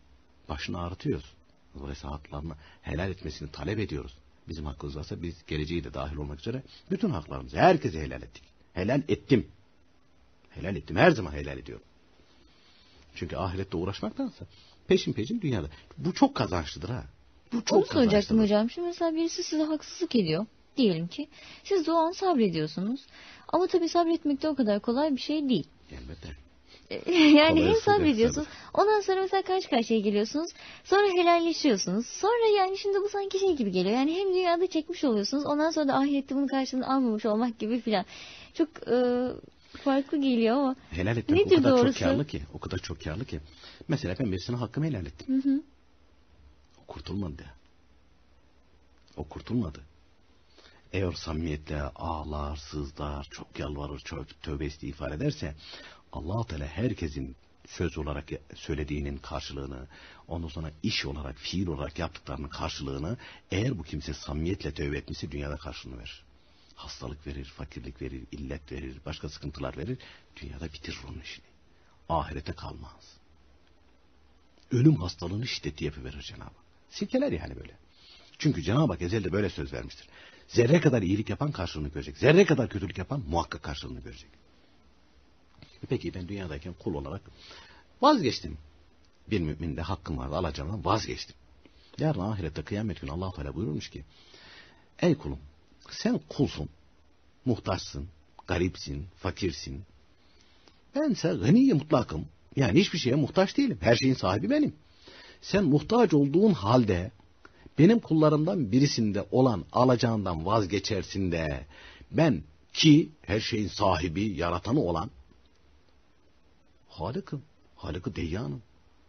Speaker 3: başını ağrıtıyoruz. Dolayısıyla haklarını helal etmesini talep ediyoruz. Bizim hakkımız varsa biz geleceği de dahil olmak üzere bütün haklarımızı herkese helal ettik. Helal ettim. Helal ettim. Her zaman helal ediyorum. Çünkü ahirette uğraşmaktansa peşin peşin dünyada. Bu çok kazançlıdır ha. Bu çok
Speaker 2: Onu soracaktım hocam. Şimdi mesela birisi size haksızlık ediyor. Diyelim ki siz de o an sabrediyorsunuz. Ama tabii sabretmek de o kadar kolay bir şey değil.
Speaker 3: Elbette.
Speaker 2: yani hem sabrediyorsunuz. Ondan sonra mesela karşı karşıya geliyorsunuz. Sonra helalleşiyorsunuz. Sonra yani şimdi bu sanki şey gibi geliyor. Yani hem dünyada çekmiş oluyorsunuz. Ondan sonra da ahirette bunun karşılığını almamış olmak gibi filan. Çok e, farklı geliyor ama.
Speaker 3: Helal etmek Nedir o kadar doğrusu? çok karlı ki. O kadar çok karlı ki. Mesela ben birisine hakkımı helal ettim. Hı hı. O kurtulmadı. O kurtulmadı. Eğer samimiyetle ağlar, sızlar, çok yalvarır, çok tövbe istiğfar ederse allah Teala herkesin söz olarak söylediğinin karşılığını, ondan sonra iş olarak, fiil olarak yaptıklarının karşılığını eğer bu kimse samimiyetle tövbe etmişse dünyada karşılığını verir hastalık verir, fakirlik verir, illet verir, başka sıkıntılar verir. Dünyada bitirir onun işini. Ahirete kalmaz. Ölüm hastalığını şiddeti yapıverir Cenab-ı Hak. Silkeler yani böyle. Çünkü Cenab-ı Hak ezelde böyle söz vermiştir. Zerre kadar iyilik yapan karşılığını görecek. Zerre kadar kötülük yapan muhakkak karşılığını görecek. Peki ben dünyadayken kul olarak vazgeçtim. Bir mümin de hakkım vardı alacağımdan vazgeçtim. Yarın ahirette kıyamet günü allah Teala buyurmuş ki Ey kulum sen kulsun, muhtaçsın, garipsin, fakirsin. Bense ganiye mutlakım. Yani hiçbir şeye muhtaç değilim. Her şeyin sahibi benim. Sen muhtaç olduğun halde benim kullarımdan birisinde olan alacağından vazgeçersin de ben ki her şeyin sahibi, yaratanı olan Halık'ım, Halık'ı deyyanım.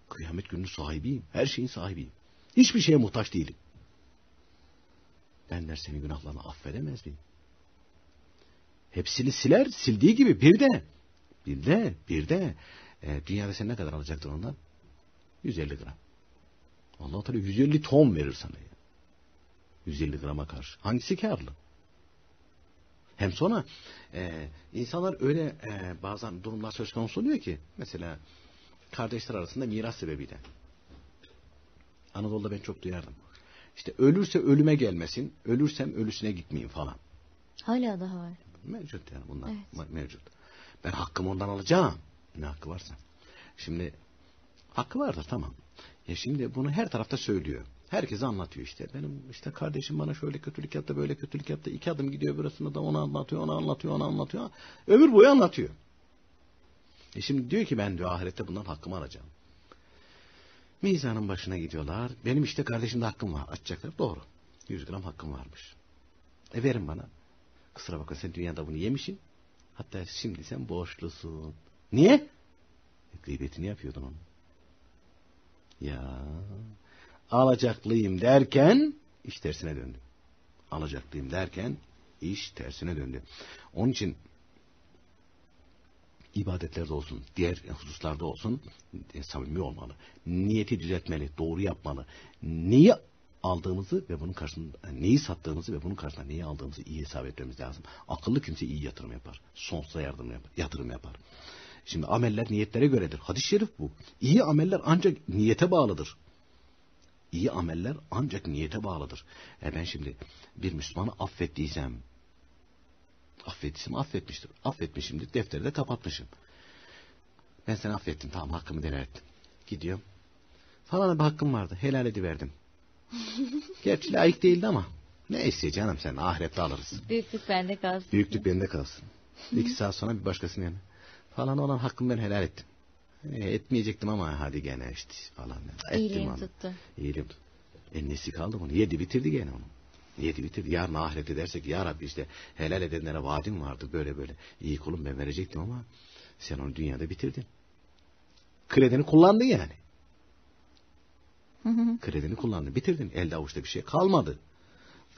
Speaker 3: Kıyamet günü sahibiyim, her şeyin sahibiyim. Hiçbir şeye muhtaç değilim. Ben der senin günahlarını affedemez miyim? Hepsini siler, sildiği gibi bir de, bir de, bir de, e, dünyada sen ne kadar alacaktın ondan? 150 gram. Allah Teala 150 ton verir sana ya. 150 grama karşı. Hangisi karlı? Hem sonra e, insanlar öyle e, bazen durumlar söz konusu oluyor ki mesela kardeşler arasında miras sebebiyle. Anadolu'da ben çok duyardım. İşte ölürse ölüme gelmesin, ölürsem ölüsüne gitmeyeyim falan.
Speaker 2: Hala daha var.
Speaker 3: Mevcut yani bunlar evet. mevcut. Ben hakkımı ondan alacağım. Ne hakkı varsa. Şimdi hakkı vardır tamam. Ya şimdi bunu her tarafta söylüyor. Herkese anlatıyor işte. Benim işte kardeşim bana şöyle kötülük yaptı, böyle kötülük yaptı. İki adım gidiyor burasında da onu anlatıyor, onu anlatıyor, onu anlatıyor. Ömür boyu anlatıyor. E şimdi diyor ki ben diyor ahirette bundan hakkımı alacağım. Mizanın başına gidiyorlar. Benim işte kardeşimde hakkım var. Açacaklar. Doğru. 100 gram hakkım varmış. E verin bana. Kusura bakma sen dünyada bunu yemişsin. Hatta şimdi sen borçlusun. Niye? E, gıybetini yapıyordun onu. Ya alacaklıyım derken iş tersine döndü. Alacaklıyım derken iş tersine döndü. Onun için ibadetlerde olsun, diğer hususlarda olsun e, samimi olmalı. Niyeti düzeltmeli, doğru yapmalı. Neyi aldığımızı ve bunun karşısında neyi sattığımızı ve bunun karşısında neyi aldığımızı iyi hesap etmemiz lazım. Akıllı kimse iyi yatırım yapar. Sonsuza yardım yapar, yatırım yapar. Şimdi ameller niyetlere göredir. Hadis-i şerif bu. İyi ameller ancak niyete bağlıdır. İyi ameller ancak niyete bağlıdır. E ben şimdi bir Müslümanı affettiysem, affettiysem affetmiştir. Affetmişimdir, defteri de kapatmışım. Ben seni affettim, tamam hakkımı helal ettim. Gidiyorum. Falan bir hakkım vardı, helal ediverdim. Gerçi layık değildi ama. Neyse canım sen ahirette alırız.
Speaker 2: Büyüklük bende kalsın.
Speaker 3: Büyüklük bende kalsın. İki saat sonra bir başkasının yanına. Falan olan hakkımı ben helal ettim. E, etmeyecektim ama hadi gene işte falan. Ettim
Speaker 2: İyiliğin
Speaker 3: ama.
Speaker 2: tuttu.
Speaker 3: İyiliğim tuttu. E nesi kaldı bunu? Yedi bitirdi gene onu. Yedi bitirdi. Yarın ahiret edersek ya Rabbi işte helal edenlere vaadim vardı böyle böyle. İyi kulum ben verecektim ama sen onu dünyada bitirdin. Kredini kullandın yani.
Speaker 2: Hı hı.
Speaker 3: Kredini kullandın, bitirdin. Elde avuçta bir şey kalmadı.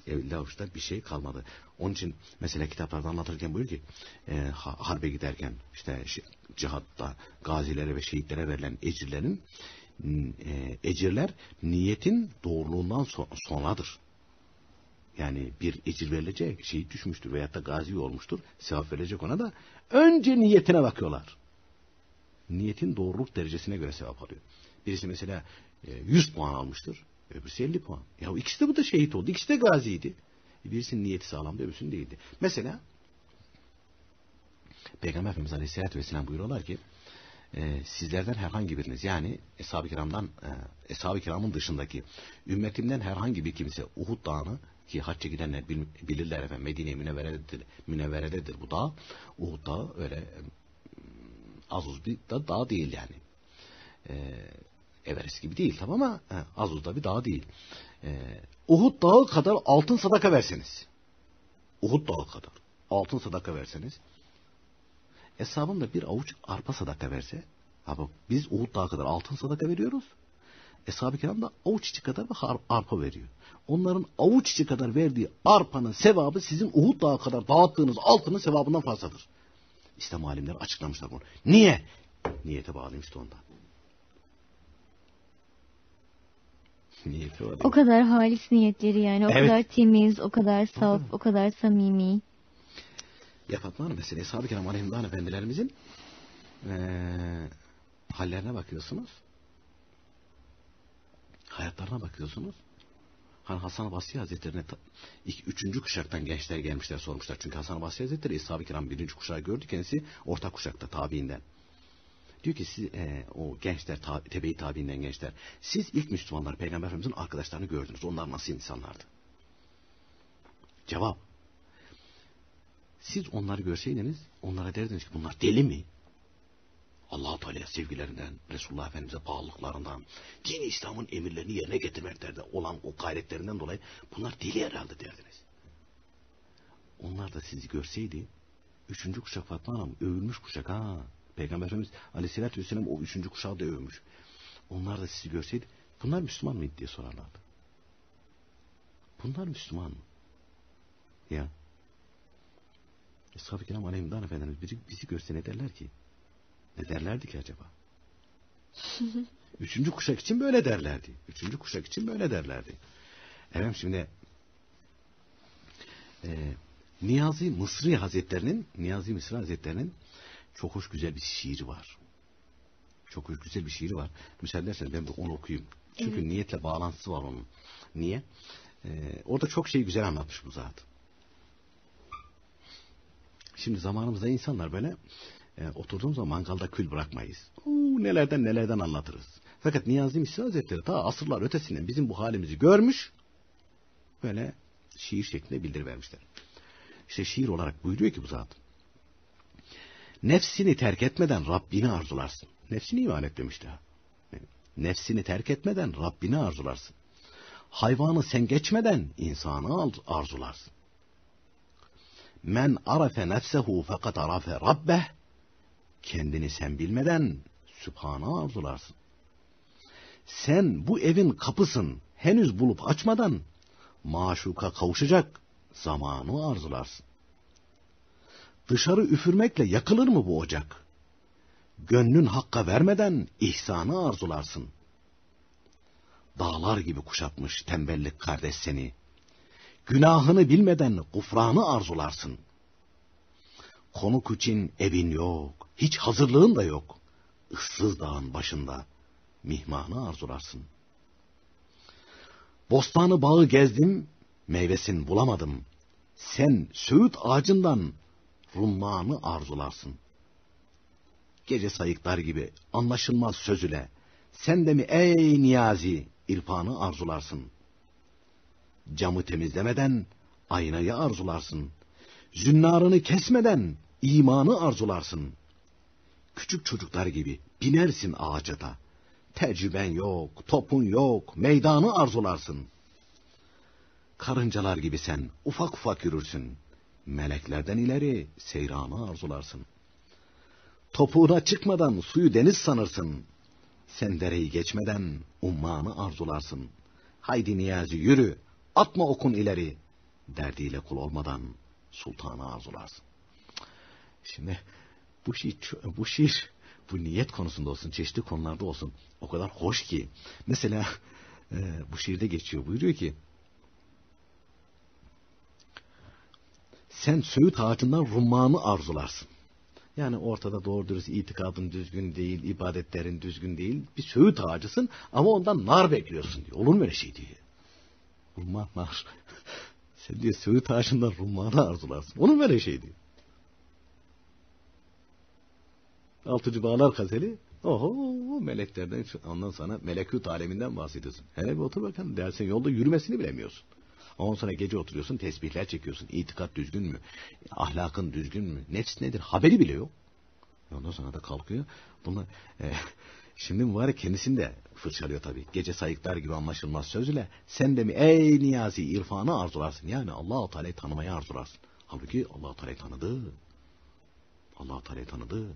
Speaker 3: Elde avuçta bir şey kalmadı. Onun için mesela kitaplarda anlatırken buyuruyor ki e, ha- harbe giderken işte cihatta gazilere ve şehitlere verilen ecirlerin e, ecirler niyetin doğruluğundan so- sonradır. Yani bir ecir verilecek, şehit düşmüştür veyahut da gazi olmuştur. Sevap verilecek ona da önce niyetine bakıyorlar. Niyetin doğruluk derecesine göre sevap alıyor. Birisi mesela e, 100 puan almıştır. Öbürsü 50 puan. Ya ikisi de bu da şehit oldu. İkisi de gaziydi. E, Birisinin niyeti sağlamdı, öbürsünün değildi. Mesela Peygamber Efendimiz Aleyhisselatü Vesselam buyuruyorlar ki e, sizlerden herhangi biriniz yani Eshab-ı Kiram'dan e, Eshab-ı Kiram'ın dışındaki ümmetimden herhangi bir kimse Uhud Dağı'nı ki hacca gidenler bil- bilirler efendim Medine Münevvere'dedir, Münevvere'dedir bu dağ. Uhud Dağı öyle e, az uz bir da dağ değil yani. E, Everest gibi değil tabi ama e, az uz da bir dağ değil. E, Uhud Dağı kadar altın sadaka verseniz. Uhud Dağı kadar altın sadaka verseniz hesabım da bir avuç arpa sadaka verse abi biz Uhud Dağı kadar altın sadaka veriyoruz. Eshab-ı kiram da avuç içi kadar bir arpa veriyor. Onların avuç içi kadar verdiği arpanın sevabı sizin Uhud Dağı kadar dağıttığınız altının sevabından fazladır. İslam alimleri açıklamışlar bunu. Niye? Niyete bağlıyım işte ondan. Niyete bağlıyım.
Speaker 2: O kadar halis niyetleri yani. O
Speaker 3: Evet.
Speaker 2: kadar temiz, o kadar saf, o kadar samimi.
Speaker 3: Ya Fatma Hanım mesela Eshab-ı Kiram Efendilerimizin eee hallerine bakıyorsunuz. Hayatlarına bakıyorsunuz. Hani Hasan Basri Hazretleri'ne iki, üçüncü kuşaktan gençler gelmişler sormuşlar. Çünkü Hasan Basri Hazretleri Eshab-ı Kiram birinci kuşağı gördü kendisi orta kuşakta tabiinden. Diyor ki siz eee, o gençler ta, tebe-i tabiinden gençler siz ilk Müslümanlar Peygamber Efendimiz'in arkadaşlarını gördünüz. Onlar nasıl insanlardı? Cevap siz onları görseydiniz onlara derdiniz ki bunlar deli mi? Allah-u Teala'ya sevgilerinden, Resulullah Efendimiz'e bağlılıklarından, din İslam'ın emirlerini yerine getirmeklerde olan o gayretlerinden dolayı bunlar deli herhalde derdiniz. Onlar da sizi görseydi, üçüncü kuşak Fatma Hanım, övülmüş kuşak ha. Peygamber Efendimiz Aleyhisselatü Vesselam o üçüncü kuşağı da övmüş. Onlar da sizi görseydi, bunlar Müslüman mıydı diye sorarlardı. Bunlar Müslüman mı? Ya. Eshab-ı Kiram Aleyhisselam Efendimiz bizi, bizi görse ne derler ki? Ne derlerdi ki acaba? Üçüncü kuşak için böyle derlerdi. Üçüncü kuşak için böyle derlerdi. Evet şimdi e, Niyazi Mısri Hazretlerinin Niyazi Mısri Hazretlerinin çok hoş güzel bir şiiri var. Çok hoş güzel bir şiiri var. Müsaade ederseniz ben onu okuyayım. Çünkü
Speaker 2: Evet.
Speaker 3: niyetle bağlantısı var onun. Niye? E, orada çok şey güzel anlatmış bu zat. Şimdi zamanımızda insanlar böyle e, oturduğumuz zaman mangalda kül bırakmayız. Uu, nelerden nelerden anlatırız. Fakat Niyazi Misri Hazretleri ta asırlar ötesinden bizim bu halimizi görmüş. Böyle şiir şeklinde bildirivermişler. İşte şiir olarak buyuruyor ki bu zat. Nefsini terk etmeden Rabbini arzularsın. Nefsini iman et demişti. Nefsini terk etmeden Rabbini arzularsın. Hayvanı sen geçmeden insanı arzularsın. Men arafe nefsehu fakat arafe rabbeh. Kendini sen bilmeden Sübhan'ı arzularsın. Sen bu evin kapısın henüz bulup açmadan maşuka kavuşacak zamanı arzularsın. Dışarı üfürmekle yakılır mı bu ocak? Gönlün hakka vermeden ihsanı arzularsın. Dağlar gibi kuşatmış tembellik kardeş seni. Günahını bilmeden gufranı arzularsın. Konuk için evin yok, hiç hazırlığın da yok. Issız dağın başında mihmanı arzularsın. Bostanı bağı gezdim, meyvesin bulamadım. Sen söğüt ağacından rummanı arzularsın. Gece sayıklar gibi anlaşılmaz sözüle, sen de mi ey niyazi irfanı arzularsın. Camı temizlemeden aynayı arzularsın. Zünnarını kesmeden imanı arzularsın. Küçük çocuklar gibi binersin ağaca da. Tecrüben yok, topun yok, meydanı arzularsın. Karıncalar gibi sen ufak ufak yürürsün. Meleklerden ileri seyranı arzularsın. Topuğuna çıkmadan suyu deniz sanırsın. Sen dereyi geçmeden ummanı arzularsın. Haydi Niyazi yürü, atma okun ileri. Derdiyle kul olmadan sultanı arzularsın. Şimdi bu şiir, bu şiir bu niyet konusunda olsun, çeşitli konularda olsun o kadar hoş ki. Mesela e, bu şiirde geçiyor buyuruyor ki sen söğüt ağacından rummanı arzularsın. Yani ortada doğru dürüst itikadın düzgün değil, ibadetlerin düzgün değil. Bir söğüt ağacısın ama ondan nar bekliyorsun diyor. Olur mu öyle şey diyor. Rumman nar. Sen diyor söğüt ağacından rummanı arzularsın. Olur mu öyle şey diyor. Altıcı bağlar kazeli. Oho meleklerden ondan sonra melekut aleminden bahsediyorsun. Hele bir otur bakalım dersin yolda yürümesini bilemiyorsun. Ondan sonra gece oturuyorsun tesbihler çekiyorsun. İtikat düzgün mü? Ahlakın düzgün mü? Nefs nedir? Haberi bile yok. Ondan sonra da kalkıyor. Bunlar, e, şimdi mübarek kendisini de fırçalıyor tabii. Gece sayıklar gibi anlaşılmaz sözle. Sen de mi ey niyazi irfanı arzularsın. Yani Allah-u Teala'yı tanımayı arzularsın. Halbuki Allah-u Teala'yı tanıdı. Allah-u Teala'yı tanıdı.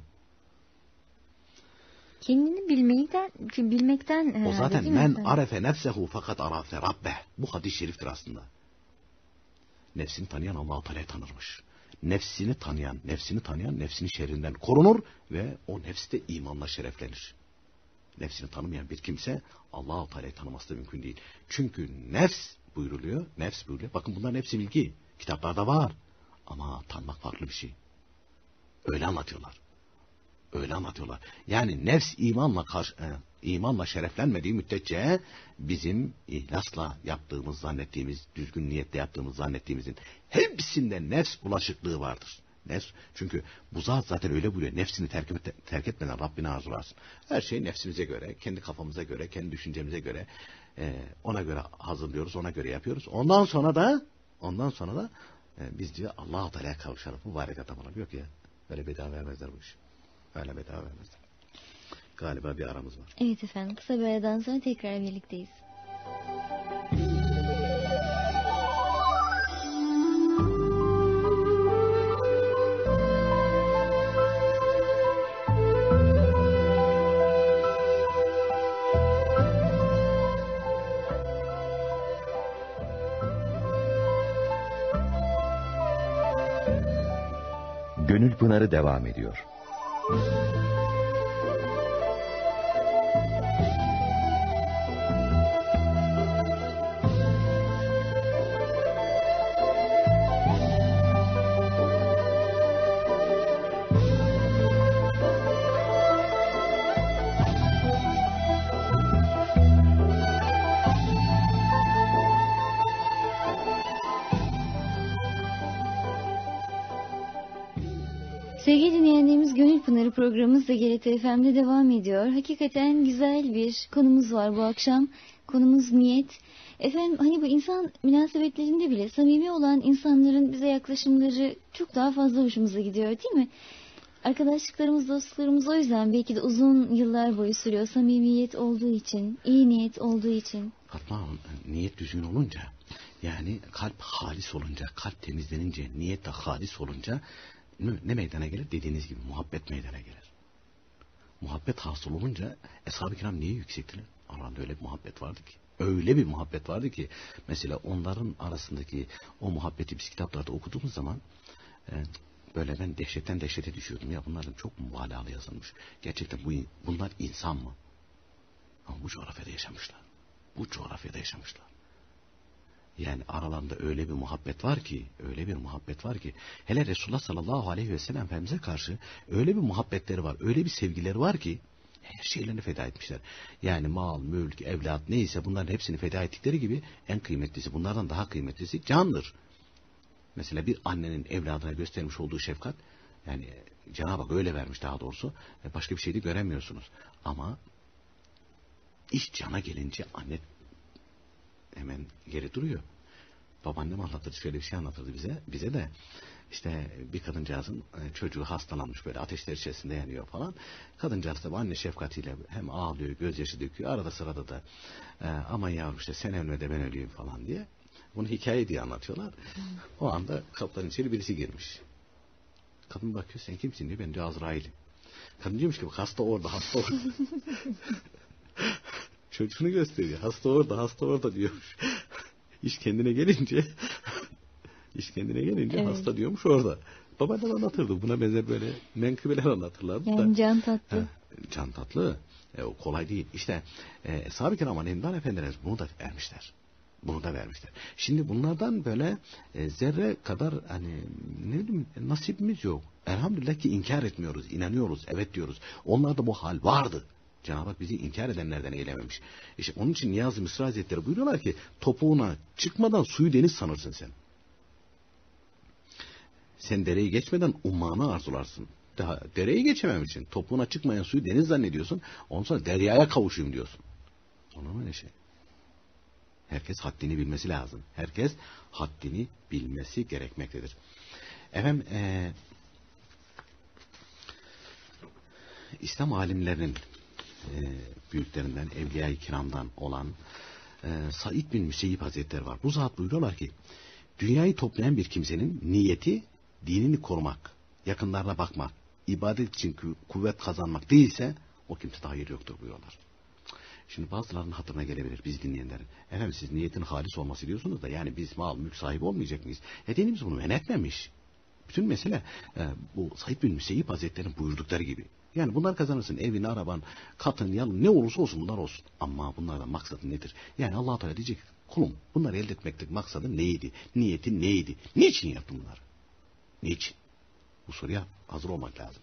Speaker 2: Kendini bilmekten, bilmekten
Speaker 3: O zaten men arefe nefsehu fakat arafe rabbe. Bu hadis-i şeriftir aslında. Nefsini tanıyan Allah-u Teala'yı tanırmış. Nefsini tanıyan, nefsini tanıyan nefsinin şerrinden korunur ve o nefs de imanla şereflenir. Nefsini tanımayan bir kimse Allah-u Teala'yı tanıması da mümkün değil. Çünkü nefs buyruluyor, nefs buyuruyor. Bakın bunların hepsi bilgi. Kitaplarda var. Ama tanımak farklı bir şey. Öyle anlatıyorlar. Öyle anlatıyorlar. Yani nefs imanla karşı, e, imanla şereflenmediği müddetçe bizim ihlasla yaptığımız zannettiğimiz, düzgün niyetle yaptığımız zannettiğimizin hepsinde nefs bulaşıklığı vardır. Nefs, çünkü bu zat zaten öyle buyuruyor. Nefsini terk, et, terk etmeden Rabbine arzularsın. Her şeyi nefsimize göre, kendi kafamıza göre, kendi düşüncemize göre, e, ona göre hazırlıyoruz, ona göre yapıyoruz. Ondan sonra da, ondan sonra da e, biz diyor Allah-u Teala'ya kavuşalım. Mübarek adam yok ya. Böyle bedava vermezler bu işi. Öyle bedava vermezler. Galiba bir aramız var.
Speaker 2: Evet efendim. Kısa bir aradan sonra tekrar birlikteyiz.
Speaker 1: Gönül Pınarı devam ediyor.
Speaker 2: Sevgili Pınarı programımız da GRT FM'de devam ediyor. Hakikaten güzel bir konumuz var bu akşam. Konumuz niyet. Efendim hani bu insan münasebetlerinde bile samimi olan insanların bize yaklaşımları çok daha fazla hoşumuza gidiyor değil mi? Arkadaşlıklarımız, dostluklarımız o yüzden belki de uzun yıllar boyu sürüyor. Samimiyet olduğu için, iyi niyet olduğu için.
Speaker 3: Fatma niyet düzgün olunca yani kalp halis olunca, kalp temizlenince, niyet de halis olunca ne, ne meydana gelir? Dediğiniz gibi muhabbet meydana gelir. Muhabbet hasıl olunca Eshab-ı Kiram niye yüksektiler? Aralarında öyle bir muhabbet vardı ki. Öyle bir muhabbet vardı ki mesela onların arasındaki o muhabbeti biz kitaplarda okuduğumuz zaman e, böyle ben dehşetten dehşete düşüyordum. Ya bunların çok mübalağalı yazılmış. Gerçekten bu, bunlar insan mı? Ama bu coğrafyada yaşamışlar. Bu coğrafyada yaşamışlar. Yani aralarında öyle bir muhabbet var ki, öyle bir muhabbet var ki, hele Resulullah sallallahu aleyhi ve sellem Efendimiz'e karşı öyle bir muhabbetleri var, öyle bir sevgileri var ki, her şeylerini feda etmişler. Yani mal, mülk, evlat neyse bunların hepsini feda ettikleri gibi en kıymetlisi, bunlardan daha kıymetlisi candır. Mesela bir annenin evladına göstermiş olduğu şefkat, yani Cenab-ı Hak öyle vermiş daha doğrusu, e, başka bir şey de göremiyorsunuz. Ama iş cana gelince anne hemen geri duruyor. Babaannem anlatırdı şöyle bir şey anlatırdı bize. Bize de işte bir kadıncağızın e, çocuğu hastalanmış böyle ateşler içerisinde yanıyor falan. Kadıncağız da anne şefkatiyle hem ağlıyor gözyaşı döküyor. Arada sırada da e, aman yavrum işte sen ölme de ben öleyim falan diye. Bunu hikaye diye anlatıyorlar. O anda kapıların içeri birisi girmiş. Kadın bakıyor sen kimsin diyor ben diyor Azrail'im. Kadın diyormuş ki bak hasta orada hasta orada. Çocuğunu gösteriyor. Hasta orada, hasta orada diyormuş. İş kendine gelince iş kendine gelince evet. hasta diyormuş orada. Babadan anlatırdı. Buna benzer böyle menkıbeler anlatırlardı
Speaker 2: yani da. can tatlı.
Speaker 3: Ha, can tatlı. E, o kolay değil. İşte e, Sahabe-i Kiram Endivan Efendiler bunu da vermişler. Bunu da vermişler. Şimdi bunlardan böyle e, zerre kadar hani ne bileyim nasibimiz yok. Elhamdülillah ki inkar etmiyoruz, inanıyoruz, evet diyoruz. Onlarda bu hal vardı. Cenab-ı Hak bizi inkar edenlerden eylememiş. İşte onun için Niyazi Mısır Hazretleri buyuruyorlar ki topuğuna çıkmadan suyu deniz sanırsın sen. Sen dereyi geçmeden ummanı arzularsın. Daha dereyi geçemem için topuğuna çıkmayan suyu deniz zannediyorsun. Ondan sonra deryaya kavuşayım diyorsun. Olur mu öyle şey? Herkes haddini bilmesi lazım. Herkes haddini bilmesi gerekmektedir. Efendim e, İslam alimlerinin e, büyüklerinden, Evliya-i Kiram'dan olan e, Said bin Müseyyip Hazretleri var. Bu zat buyuruyorlar ki, dünyayı toplayan bir kimsenin niyeti dinini korumak, yakınlarına bakmak, ibadet için kuvvet kazanmak değilse o kimse hayır yoktur buyuruyorlar. Şimdi bazılarının hatırına gelebilir biz dinleyenlerin. Efendim siz niyetin halis olması diyorsunuz da yani biz mal mülk sahibi olmayacak mıyız? E dinimiz bunu men etmemiş. Bütün mesele e, bu Said bin Müseyyip Hazretleri'nin buyurdukları gibi. Yani bunlar kazanırsın. Evin, araban, katın, yalın ne olursa olsun bunlar olsun. Ama bunlardan maksadı nedir? Yani allah Teala diyecek kulum bunları elde etmekteki maksadı neydi? Niyeti neydi? Niçin yaptın bunları? Niçin? Bu soruya hazır olmak lazım.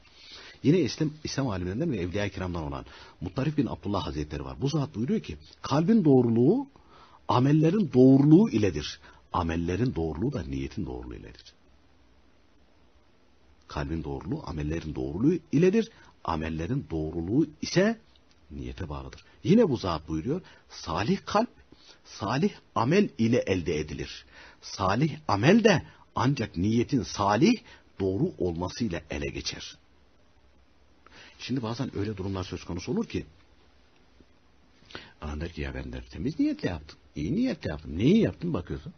Speaker 3: Yine İslam, İslam alimlerinden ve Evliya-i Kiram'dan olan Muttarif bin Abdullah Hazretleri var. Bu zat buyuruyor ki kalbin doğruluğu amellerin doğruluğu iledir. Amellerin doğruluğu da niyetin doğruluğu iledir. Kalbin doğruluğu amellerin doğruluğu iledir amellerin doğruluğu ise niyete bağlıdır. Yine bu zat buyuruyor, salih kalp, salih amel ile elde edilir. Salih amel de ancak niyetin salih, doğru olmasıyla ele geçer. Şimdi bazen öyle durumlar söz konusu olur ki, Adam ki ya ben der temiz niyetle yaptım. İyi niyetle yaptım. Neyi yaptım bakıyorsun.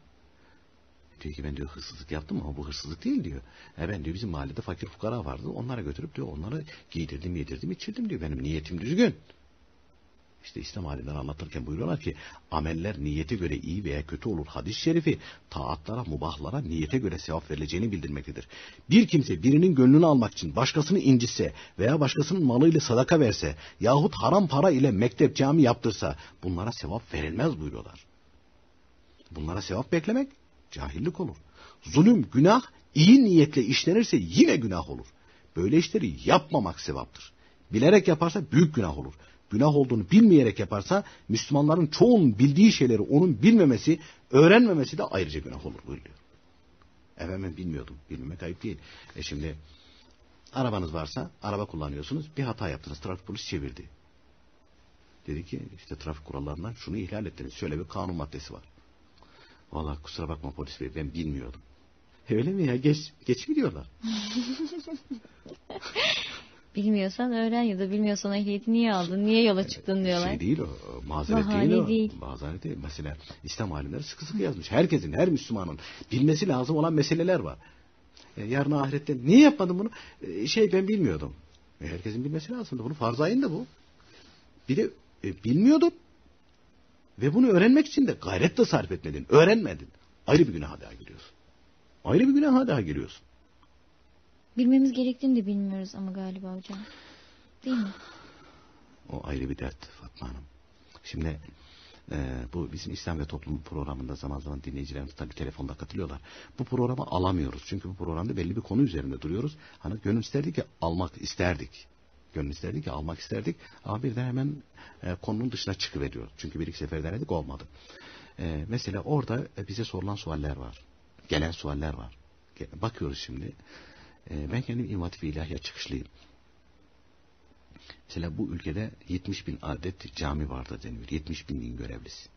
Speaker 3: Diyor ki ben diyor hırsızlık yaptım ama bu hırsızlık değil diyor. E ben diyor bizim mahallede fakir fukara vardı. Onlara götürüp diyor onları giydirdim yedirdim içirdim diyor. Benim niyetim düzgün. İşte İslam halinden anlatırken buyuruyorlar ki ameller niyete göre iyi veya kötü olur. Hadis-i şerifi taatlara, mubahlara niyete göre sevap verileceğini bildirmektedir. Bir kimse birinin gönlünü almak için başkasını incitse veya başkasının malıyla sadaka verse yahut haram para ile mektep cami yaptırsa bunlara sevap verilmez buyuruyorlar. Bunlara sevap beklemek Cahillik olur. Zulüm, günah iyi niyetle işlenirse yine günah olur. Böyle işleri yapmamak sevaptır. Bilerek yaparsa büyük günah olur. Günah olduğunu bilmeyerek yaparsa Müslümanların çoğunun bildiği şeyleri onun bilmemesi, öğrenmemesi de ayrıca günah olur buyuruyor. Evet ben bilmiyordum. Bilmemek ayıp değil. E şimdi Arabanız varsa araba kullanıyorsunuz. Bir hata yaptınız. Trafik polisi çevirdi. Dedi ki işte trafik kurallarından şunu ihlal ettiniz. Şöyle bir kanun maddesi var. Vallahi kusura bakma polis bey ben bilmiyordum. Öyle mi ya? Geç, geç mi diyorlar?
Speaker 2: Bilmiyorsan öğren ya da bilmiyorsan ehliyeti niye aldın, niye yola çıktın diyorlar.
Speaker 3: Şey değil o. Mazeret
Speaker 2: Bahane
Speaker 3: değil o.
Speaker 2: değil.
Speaker 3: Mazeret değil. Mesela İslam alimleri sıkı sıkı yazmış. Herkesin, her Müslümanın bilmesi lazım olan meseleler var. E, yarın ahirette niye yapmadın bunu? E, şey ben bilmiyordum. E, herkesin bilmesi lazım. Bunu farz ayın da bu. Bir de e, bilmiyordun. Ve bunu öğrenmek için de gayret de sarf etmedin. Öğrenmedin. Ayrı bir günaha daha giriyorsun. Ayrı bir günaha daha giriyorsun.
Speaker 2: Bilmemiz gerektiğini de bilmiyoruz ama galiba hocam. Değil mi?
Speaker 3: O ayrı bir dert Fatma Hanım. Şimdi e, bu bizim İslam ve Toplum programında zaman zaman dinleyicilerimiz tabii telefonda katılıyorlar. Bu programı alamıyoruz. Çünkü bu programda belli bir konu üzerinde duruyoruz. Hani gönül isterdi ki almak isterdik. Gönül ki almak isterdik. Ama bir de hemen e, konunun dışına çıkıveriyor. Çünkü bir iki sefer denedik olmadı. E, mesela orada e, bize sorulan sualler var. Gelen sualler var. Bakıyoruz şimdi. E, ben kendim İmam İlahiyat çıkışlıyım. Mesela bu ülkede 70 bin adet cami vardır deniyor. 70 bin din görevlisi.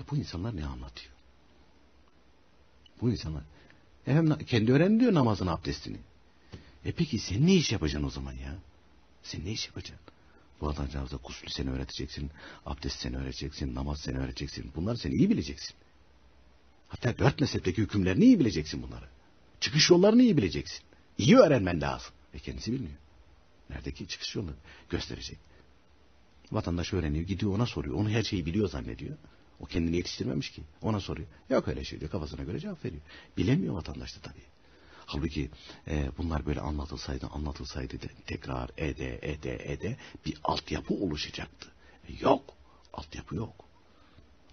Speaker 3: E bu insanlar ne anlatıyor? Bu insanlar hem kendi öğrendi diyor namazın abdestini. E peki sen ne iş yapacaksın o zaman ya? Sen ne iş yapacaksın? Bu adamcağıza gusül seni öğreteceksin, abdest seni öğreteceksin, namaz seni öğreteceksin. Bunları sen iyi bileceksin. Hatta dört mezhepteki hükümlerini iyi bileceksin bunları. Çıkış yollarını iyi bileceksin. İyi öğrenmen lazım. E kendisi bilmiyor. Neredeki çıkış yolu gösterecek. Vatandaş öğreniyor, gidiyor ona soruyor. Onu her şeyi biliyor zannediyor. O kendini yetiştirmemiş ki. Ona soruyor. Yok öyle şey diyor. Kafasına göre cevap veriyor. Bilemiyor vatandaş da tabii. Halbuki e, bunlar böyle anlatılsaydı, anlatılsaydı de, tekrar ede, ede, ede bir altyapı oluşacaktı. E, yok. Altyapı yok.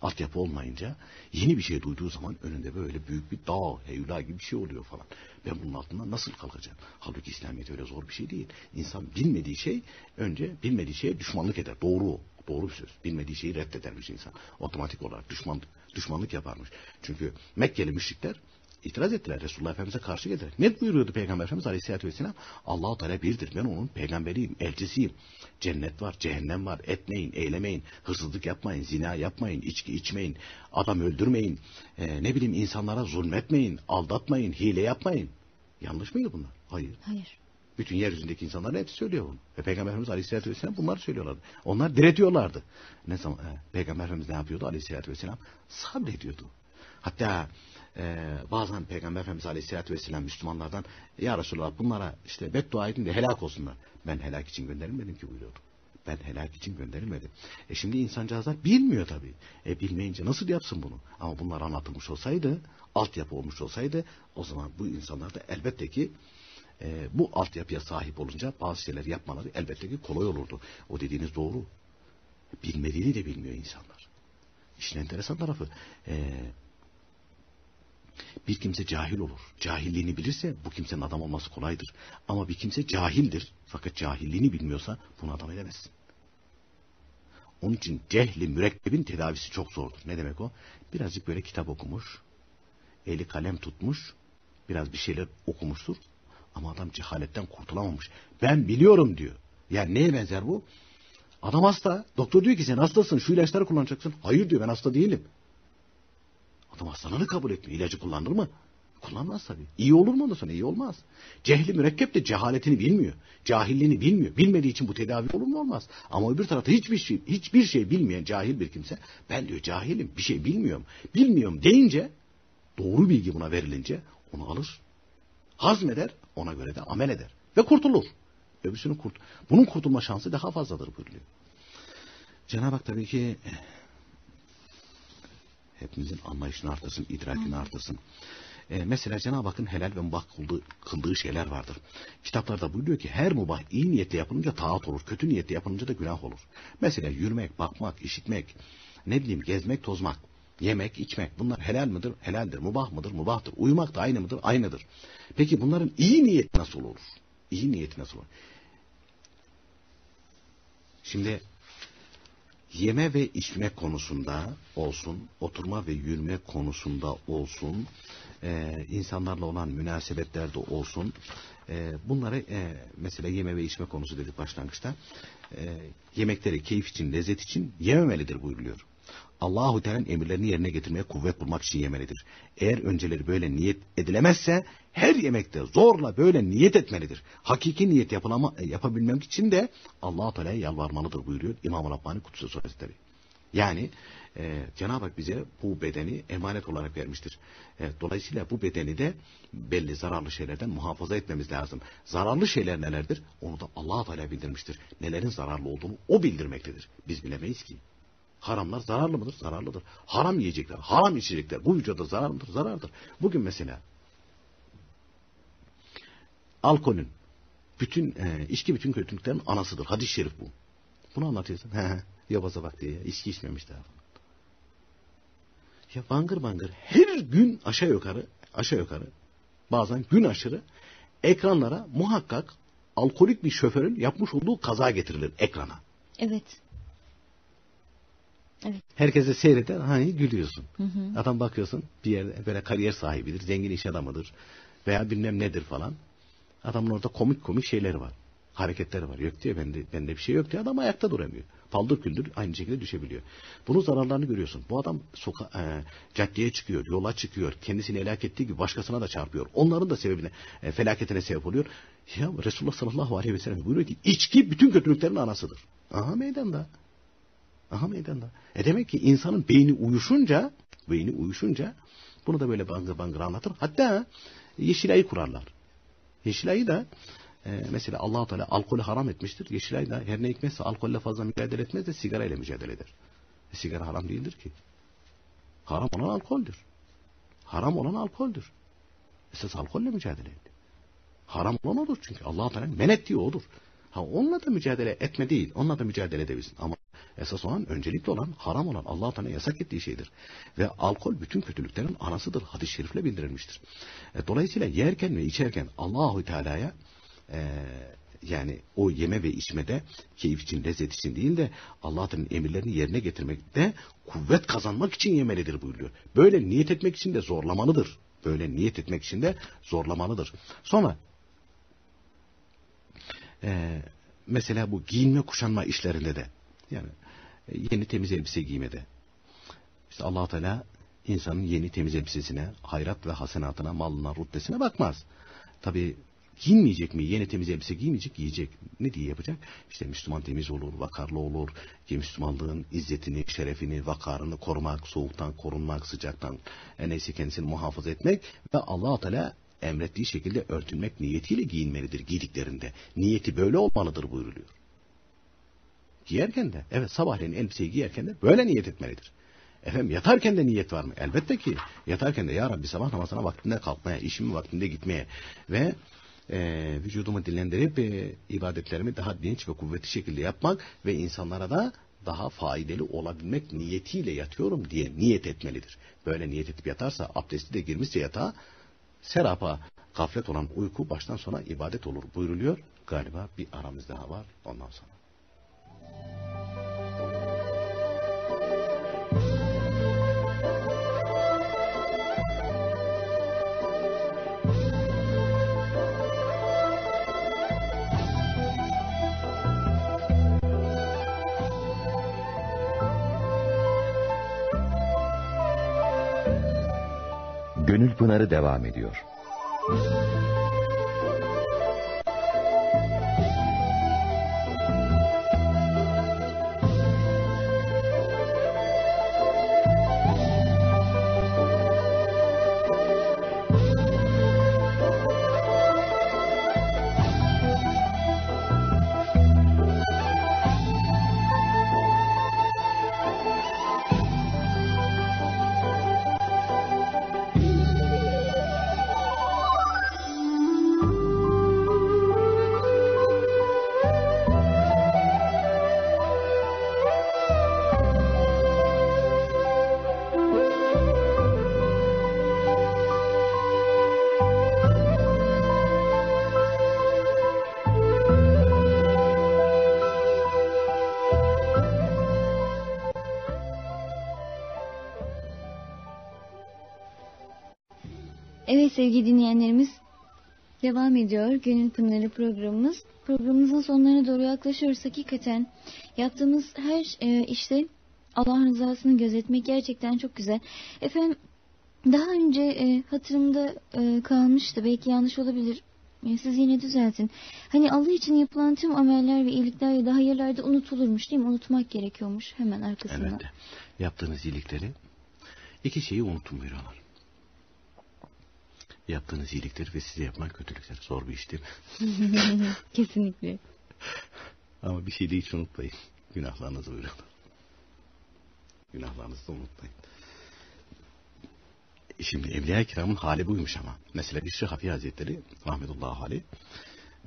Speaker 3: Altyapı olmayınca yeni bir şey duyduğu zaman önünde böyle büyük bir dağ, heyula gibi bir şey oluyor falan. Ben bunun altından nasıl kalkacağım? Halbuki İslamiyet öyle zor bir şey değil. İnsan bilmediği şey önce bilmediği şeye düşmanlık eder. Doğru o. Doğru bir söz. Bilmediği şeyi reddedermiş insan. Otomatik olarak düşman, düşmanlık yaparmış. Çünkü Mekkeli müşrikler itiraz ettiler. Resulullah Efendimiz'e karşı geldiler. Ne buyuruyordu Peygamber Efendimiz Aleyhisselatü Vesselam? Allah-u Teala birdir. Ben onun peygamberiyim, elçisiyim. Cennet var, cehennem var. Etmeyin, eylemeyin, hırsızlık yapmayın, zina yapmayın, içki içmeyin, adam öldürmeyin, e, ne bileyim insanlara zulmetmeyin, aldatmayın, hile yapmayın. Yanlış mıydı bunlar? Hayır.
Speaker 2: Hayır.
Speaker 3: Bütün yeryüzündeki insanların hepsi söylüyor bunu. Ve Peygamber Efendimiz Aleyhisselatü Vesselam bunları söylüyorlardı. Onlar diretiyorlardı. Ne zaman? He, Peygamber Efendimiz ne yapıyordu Aleyhisselatü Vesselam? Sabrediyordu. Hatta e, bazen Peygamber Efendimiz Aleyhisselatü Vesselam Müslümanlardan Ya Resulallah bunlara işte beddua edin de helak olsunlar. Ben helak için gönderilmedim ki buyuruyordu. Ben helak için gönderilmedim. E şimdi insancağızlar bilmiyor tabii. E bilmeyince nasıl yapsın bunu? Ama bunlar anlatılmış olsaydı, altyapı olmuş olsaydı o zaman bu insanlar da elbette ki e, bu altyapıya sahip olunca bazı şeyler yapmaları elbette ki kolay olurdu. O dediğiniz doğru. Bilmediğini de bilmiyor insanlar. İşin enteresan tarafı e, bir kimse cahil olur. Cahilliğini bilirse bu kimsenin adam olması kolaydır. Ama bir kimse cahildir. Fakat cahilliğini bilmiyorsa bunu adam edemezsin. Onun için cehli mürekkebin tedavisi çok zordur. Ne demek o? Birazcık böyle kitap okumuş, eli kalem tutmuş, biraz bir şeyler okumuştur. Ama adam cehaletten kurtulamamış. Ben biliyorum diyor. Yani neye benzer bu? Adam hasta. Doktor diyor ki sen hastasın şu ilaçları kullanacaksın. Hayır diyor ben hasta değilim. Adam hastalığını kabul etmiyor. İlacı kullanır mı? Kullanmaz tabii. İyi olur mu ondan sonra? İyi olmaz. Cehli mürekkep de cehaletini bilmiyor. Cahilliğini bilmiyor. Bilmediği için bu tedavi olur mu? Olmaz. Ama öbür tarafta hiçbir şey, hiçbir şey bilmeyen cahil bir kimse ben diyor cahilim bir şey bilmiyorum. Bilmiyorum deyince doğru bilgi buna verilince onu alır. Hazmeder ona göre de amel eder. Ve kurtulur. Öbürsünün kurt Bunun kurtulma şansı daha fazladır buyuruyor. Cenab-ı Hak tabii ki hepimizin anlayışını artırsın, idrakini artırsın. E, mesela Cenab-ı Hakk'ın helal ve mubah kıldığı, kıldığı şeyler vardır. Kitaplarda buyuruyor ki her mubah iyi niyetle yapılınca taat olur, kötü niyetle yapılınca da günah olur. Mesela yürümek, bakmak, işitmek, ne bileyim gezmek, tozmak, yemek, içmek bunlar helal mıdır? Helaldir. Mubah mıdır? Mubahtır. Uyumak da aynı mıdır? Aynıdır. Peki bunların iyi niyeti nasıl olur? İyi niyeti nasıl olur? Şimdi yeme ve içme konusunda olsun, oturma ve yürüme konusunda olsun, e, insanlarla olan münasebetlerde olsun. E, bunları e, mesela yeme ve içme konusu dedik başlangıçta. E, yemekleri keyif için, lezzet için yememelidir buyuruluyor. Allahu Teala'nın emirlerini yerine getirmeye kuvvet bulmak için yemelidir. Eğer önceleri böyle niyet edilemezse her yemekte zorla böyle niyet etmelidir. Hakiki niyet yapılama, yapabilmem için de Allahu Teala'ya yalvarmalıdır buyuruyor İmam-ı Rabbani Kutsu Suresi. Yani e, Cenab-ı Hak bize bu bedeni emanet olarak vermiştir. E, dolayısıyla bu bedeni de belli zararlı şeylerden muhafaza etmemiz lazım. Zararlı şeyler nelerdir? Onu da allah Teala bildirmiştir. Nelerin zararlı olduğunu o bildirmektedir. Biz bilemeyiz ki. Haramlar zararlı mıdır? Zararlıdır. Haram yiyecekler, haram içecekler. Bu vücuda zarar mıdır? Zarardır. Bugün mesela alkolün bütün e, içki bütün kötülüklerin anasıdır. Hadis-i şerif bu. Bunu anlatıyorsun. Yabaza bak diye. İçki içmemiş daha. Ya bangır bangır her gün aşağı yukarı aşağı yukarı bazen gün aşırı ekranlara muhakkak alkolik bir şoförün yapmış olduğu kaza getirilir ekrana.
Speaker 2: Evet. Evet.
Speaker 3: Herkese seyreder hani gülüyorsun. Hı hı. Adam bakıyorsun bir yerde böyle kariyer sahibidir, zengin iş adamıdır veya bilmem nedir falan. Adamın orada komik komik şeyleri var. Hareketleri var. Yok diyor bende, bende bir şey yok diyor. Adam ayakta duramıyor. Paldır küldür aynı şekilde düşebiliyor. Bunun zararlarını görüyorsun. Bu adam soka, e, caddeye çıkıyor, yola çıkıyor. Kendisini helak ettiği gibi başkasına da çarpıyor. Onların da sebebine, e, felaketine sebep oluyor. Ya Resulullah sallallahu aleyhi ve sellem buyuruyor ki içki bütün kötülüklerin anasıdır. Aha meydanda. Aha meydanda. E demek ki insanın beyni uyuşunca, beyni uyuşunca bunu da böyle bangır bangır anlatır. Hatta Yeşilay'ı kurarlar. Yeşilay'ı da e, mesela allah Teala alkolü haram etmiştir. Yeşilay da her ne hikmetse alkolle fazla mücadele etmez de sigara ile mücadele eder. E, sigara haram değildir ki. Haram olan alkoldür. Haram olan alkoldür. Esas alkolle mücadele et. Haram olan odur çünkü allah Teala men ettiği odur. Ha onunla da mücadele etme değil. Onunla da mücadele edebilirsin. Ama esas olan öncelikli olan haram olan allah Teala yasak ettiği şeydir. Ve alkol bütün kötülüklerin anasıdır. Hadis-i şerifle bildirilmiştir. E, dolayısıyla yerken ve içerken Allahu Teala'ya e, yani o yeme ve içmede keyif için, lezzet için değil de Allah'ın emirlerini yerine getirmekte kuvvet kazanmak için yemelidir buyuruyor. Böyle niyet etmek için de zorlamalıdır. Böyle niyet etmek için de zorlamalıdır. Sonra e, mesela bu giyinme kuşanma işlerinde de yani e, yeni temiz elbise giymede işte allah Teala insanın yeni temiz elbisesine, hayrat ve hasenatına, malına, rütbesine bakmaz. Tabi Giyinmeyecek mi? Yeni temiz elbise giymeyecek, giyecek. Ne diye yapacak? İşte Müslüman temiz olur, vakarlı olur. Ki Müslümanlığın izzetini, şerefini, vakarını korumak, soğuktan korunmak, sıcaktan en neyse kendisini muhafaza etmek ve allah Teala emrettiği şekilde örtünmek niyetiyle giyinmelidir giydiklerinde. Niyeti böyle olmalıdır buyuruluyor. Giyerken de, evet sabahleyin elbiseyi giyerken de böyle niyet etmelidir. Efendim yatarken de niyet var mı? Elbette ki. Yatarken de ya Rabbi sabah namazına vaktinde kalkmaya, işimi vaktinde gitmeye ve e, vücudumu dinlendirip e, ibadetlerimi daha dinç ve kuvvetli şekilde yapmak ve insanlara da daha faydalı olabilmek niyetiyle yatıyorum diye niyet etmelidir. Böyle niyet edip yatarsa abdesti de girmişse yatağa serapa gaflet olan uyku baştan sona ibadet olur buyruluyor. Galiba bir aramız daha var ondan sonra.
Speaker 1: Gönül Pınarı devam ediyor.
Speaker 2: Sevgili dinleyenlerimiz devam ediyor. Gönül Pınarı programımız. Programımızın sonlarına doğru yaklaşıyoruz. Hakikaten yaptığımız her e, işte Allah rızasını gözetmek gerçekten çok güzel. Efendim daha önce e, hatırımda e, kalmıştı. Belki yanlış olabilir. E, siz yine düzeltin. Hani Allah için yapılan tüm ameller ve iyilikler ya da hayırlar unutulurmuş değil mi? Unutmak gerekiyormuş hemen arkasından.
Speaker 3: Evet. Yaptığınız iyilikleri iki şeyi unutun buyuruyorlar. Yaptığınız iyilikleri ve size yapılan kötülükler. Zor bir iş değil mi?
Speaker 2: Kesinlikle.
Speaker 3: Ama bir şey de hiç unutmayın. Günahlarınızı buyuruyorlar. Günahlarınızı da unutmayın. Şimdi Evliya-i Kiram'ın hali buymuş ama. Mesela Bişri Hafi Hazretleri rahmetullahi aleyh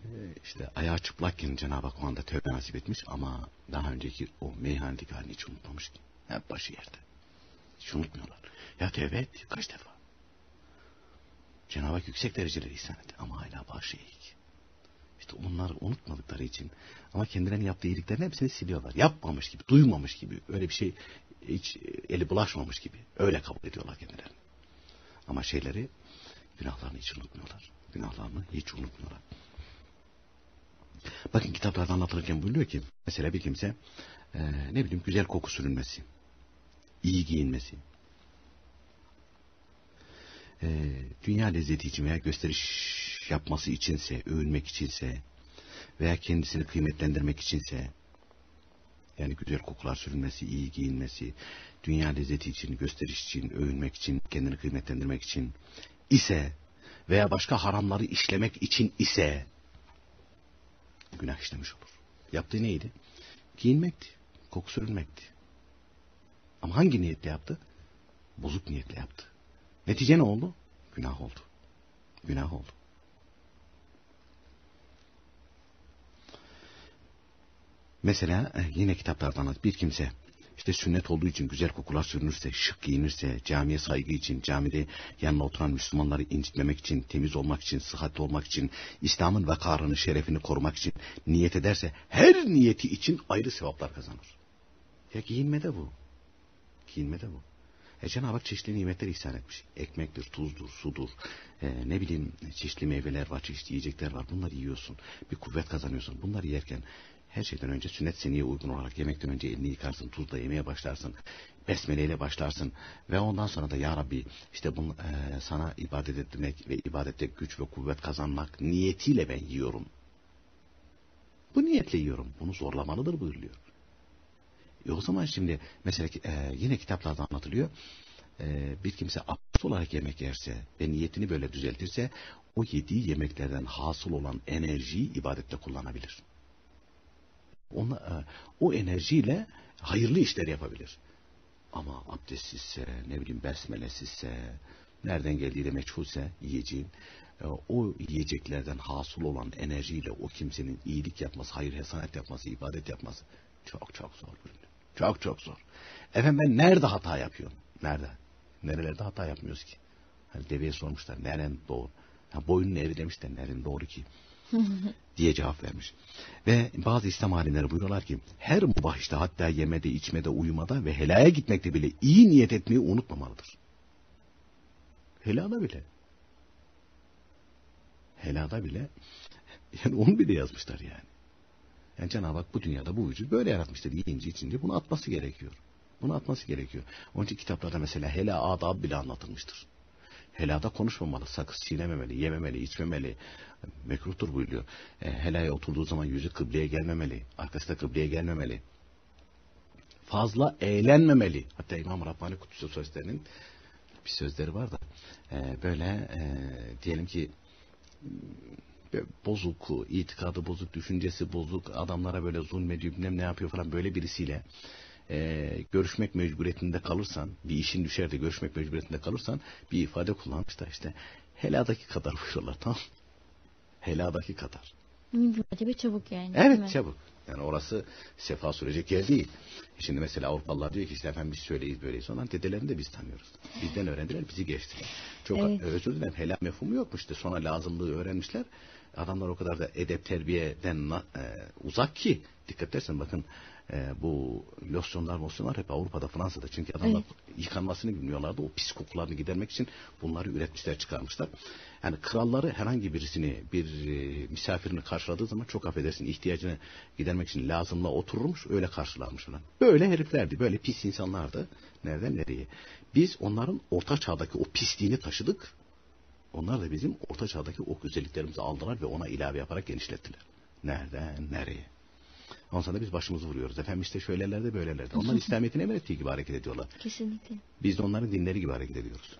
Speaker 3: e, işte ayağı çıplakken Cenab-ı Hak o anda tövbe nasip etmiş ama daha önceki o meyhanedeki halini hiç unutmamış ki. Hep başı yerde. Hiç unutmuyorlar. Ya tövbe et kaç defa. Cenab-ı Hak yüksek dereceleri ihsan etti ama hala başı eğik. İşte onları unutmadıkları için ama kendilerinin yaptığı iyiliklerin hepsini siliyorlar. Yapmamış gibi, duymamış gibi, öyle bir şey hiç eli bulaşmamış gibi öyle kabul ediyorlar kendilerini. Ama şeyleri, günahlarını hiç unutmuyorlar. Günahlarını hiç unutmuyorlar. Bakın kitaplarda anlatılırken buyuruyor ki, mesela bir kimse e, ne bileyim güzel koku sürünmesi, iyi giyinmesi, e, dünya lezzeti için veya gösteriş yapması içinse, övünmek içinse veya kendisini kıymetlendirmek içinse yani güzel kokular sürülmesi, iyi giyinmesi, dünya lezzeti için, gösteriş için, övünmek için, kendini kıymetlendirmek için ise veya başka haramları işlemek için ise günah işlemiş olur. Yaptığı neydi? Giyinmekti, koku sürülmekti. Ama hangi niyetle yaptı? Bozuk niyetle yaptı. Netice ne oldu? Günah oldu. Günah oldu. Mesela eh, yine kitaplardan bir kimse işte sünnet olduğu için güzel kokular sürünürse, şık giyinirse, camiye saygı için, camide yanına oturan Müslümanları incitmemek için, temiz olmak için, sıhhatli olmak için, İslam'ın vakarını, şerefini korumak için niyet ederse her niyeti için ayrı sevaplar kazanır. Ya giyinme de bu. Giyinme de bu. E Cenab-ı Hak çeşitli nimetler ihsan etmiş. Ekmektir, tuzdur, sudur, e, ne bileyim çeşitli meyveler var, çeşitli yiyecekler var. Bunları yiyorsun. Bir kuvvet kazanıyorsun. Bunları yerken her şeyden önce sünnet seniye uygun olarak yemekten önce elini yıkarsın, tuzla yemeye başlarsın. Besmeleyle başlarsın ve ondan sonra da ya Rabbi işte bunu, e, sana ibadet etmek ve ibadette güç ve kuvvet kazanmak niyetiyle ben yiyorum. Bu niyetle yiyorum. Bunu zorlamalıdır buyuruluyor. E o zaman şimdi mesela e, yine kitaplarda anlatılıyor. E, bir kimse abdest olarak yemek yerse ve niyetini böyle düzeltirse o yediği yemeklerden hasıl olan enerjiyi ibadette kullanabilir. Ona, e, o enerjiyle hayırlı işler yapabilir. Ama abdestsizse, ne bileyim besmelesizse, nereden geldiği de meçhulse yiyeceğin, e, o yiyeceklerden hasıl olan enerjiyle o kimsenin iyilik yapması, hayır hesanet yapması, ibadet yapması çok çok zor. Çok çok zor. Efendim ben nerede hata yapıyorum? Nerede? Nerelerde hata yapmıyoruz ki? Hani deveye sormuşlar, neren doğru? Ha, boynunu eğri de neren doğru ki? diye cevap vermiş. Ve bazı İslam alimleri buyuruyorlar ki her mubah işte hatta yemede, içmede, uyumada ve helaya gitmekte bile iyi niyet etmeyi unutmamalıdır. Helada bile. Helada bile yani onu bile yazmışlar yani. Yani Cenab-ı Hak bu dünyada bu vücudu böyle yaratmıştır. Yiyince içince bunu atması gerekiyor. Bunu atması gerekiyor. Onun için kitaplarda mesela hela adab bile anlatılmıştır. Helada konuşmamalı, sakız çiğnememeli, yememeli, içmemeli. Mekruhtur buyuruyor. E, helaya oturduğu zaman yüzü kıbleye gelmemeli, arkası da kıbleye gelmemeli. Fazla eğlenmemeli. Hatta İmam Rabbani Kutlusu Sözlerinin bir sözleri var da e, böyle e, diyelim ki bozuk, itikadı bozuk, düşüncesi bozuk, adamlara böyle zulmediyor, bilmem ne yapıyor falan böyle birisiyle e, görüşmek mecburiyetinde kalırsan, bir işin düşer de görüşmek mecburiyetinde kalırsan bir ifade kullanmışlar işte. Heladaki kadar buyuruyorlar tamam Heladaki kadar.
Speaker 2: Mümkün çabuk yani.
Speaker 3: Evet çabuk. Yani orası sefa sürecek yer değil. Şimdi mesela Avrupalılar diyor ki işte efendim biz söyleyiz böyleyiz. Onların dedelerini de biz tanıyoruz. Bizden öğrendiler bizi geçtiler. Çok evet. özür dilerim helal mefhumu yokmuş işte sonra lazımlığı öğrenmişler. Adamlar o kadar da edep terbiyeden e, uzak ki dikkat edersen bakın e, bu losyonlar losyonlar hep Avrupa'da Fransa'da çünkü adamlar
Speaker 2: Evet.
Speaker 3: yıkanmasını bilmiyorlardı o pis kokularını gidermek için bunları üretmişler çıkarmışlar. Yani kralları herhangi birisini bir e, misafirini karşıladığı zaman çok affedersin ihtiyacını gidermek için lazımla otururmuş öyle karşılarmış falan. Böyle heriflerdi böyle pis insanlardı. Nereden nereye? Biz onların orta çağdaki o pisliğini taşıdık. Onlar da bizim orta çağdaki o özelliklerimizi aldılar ve ona ilave yaparak genişlettiler. Nereden nereye? Ondan sonra biz başımızı vuruyoruz. Efendim işte şöylelerde böylelerde. Onlar İslamiyet'in emrettiği gibi hareket ediyorlar.
Speaker 2: Kesinlikle.
Speaker 3: Biz de onların dinleri gibi hareket ediyoruz.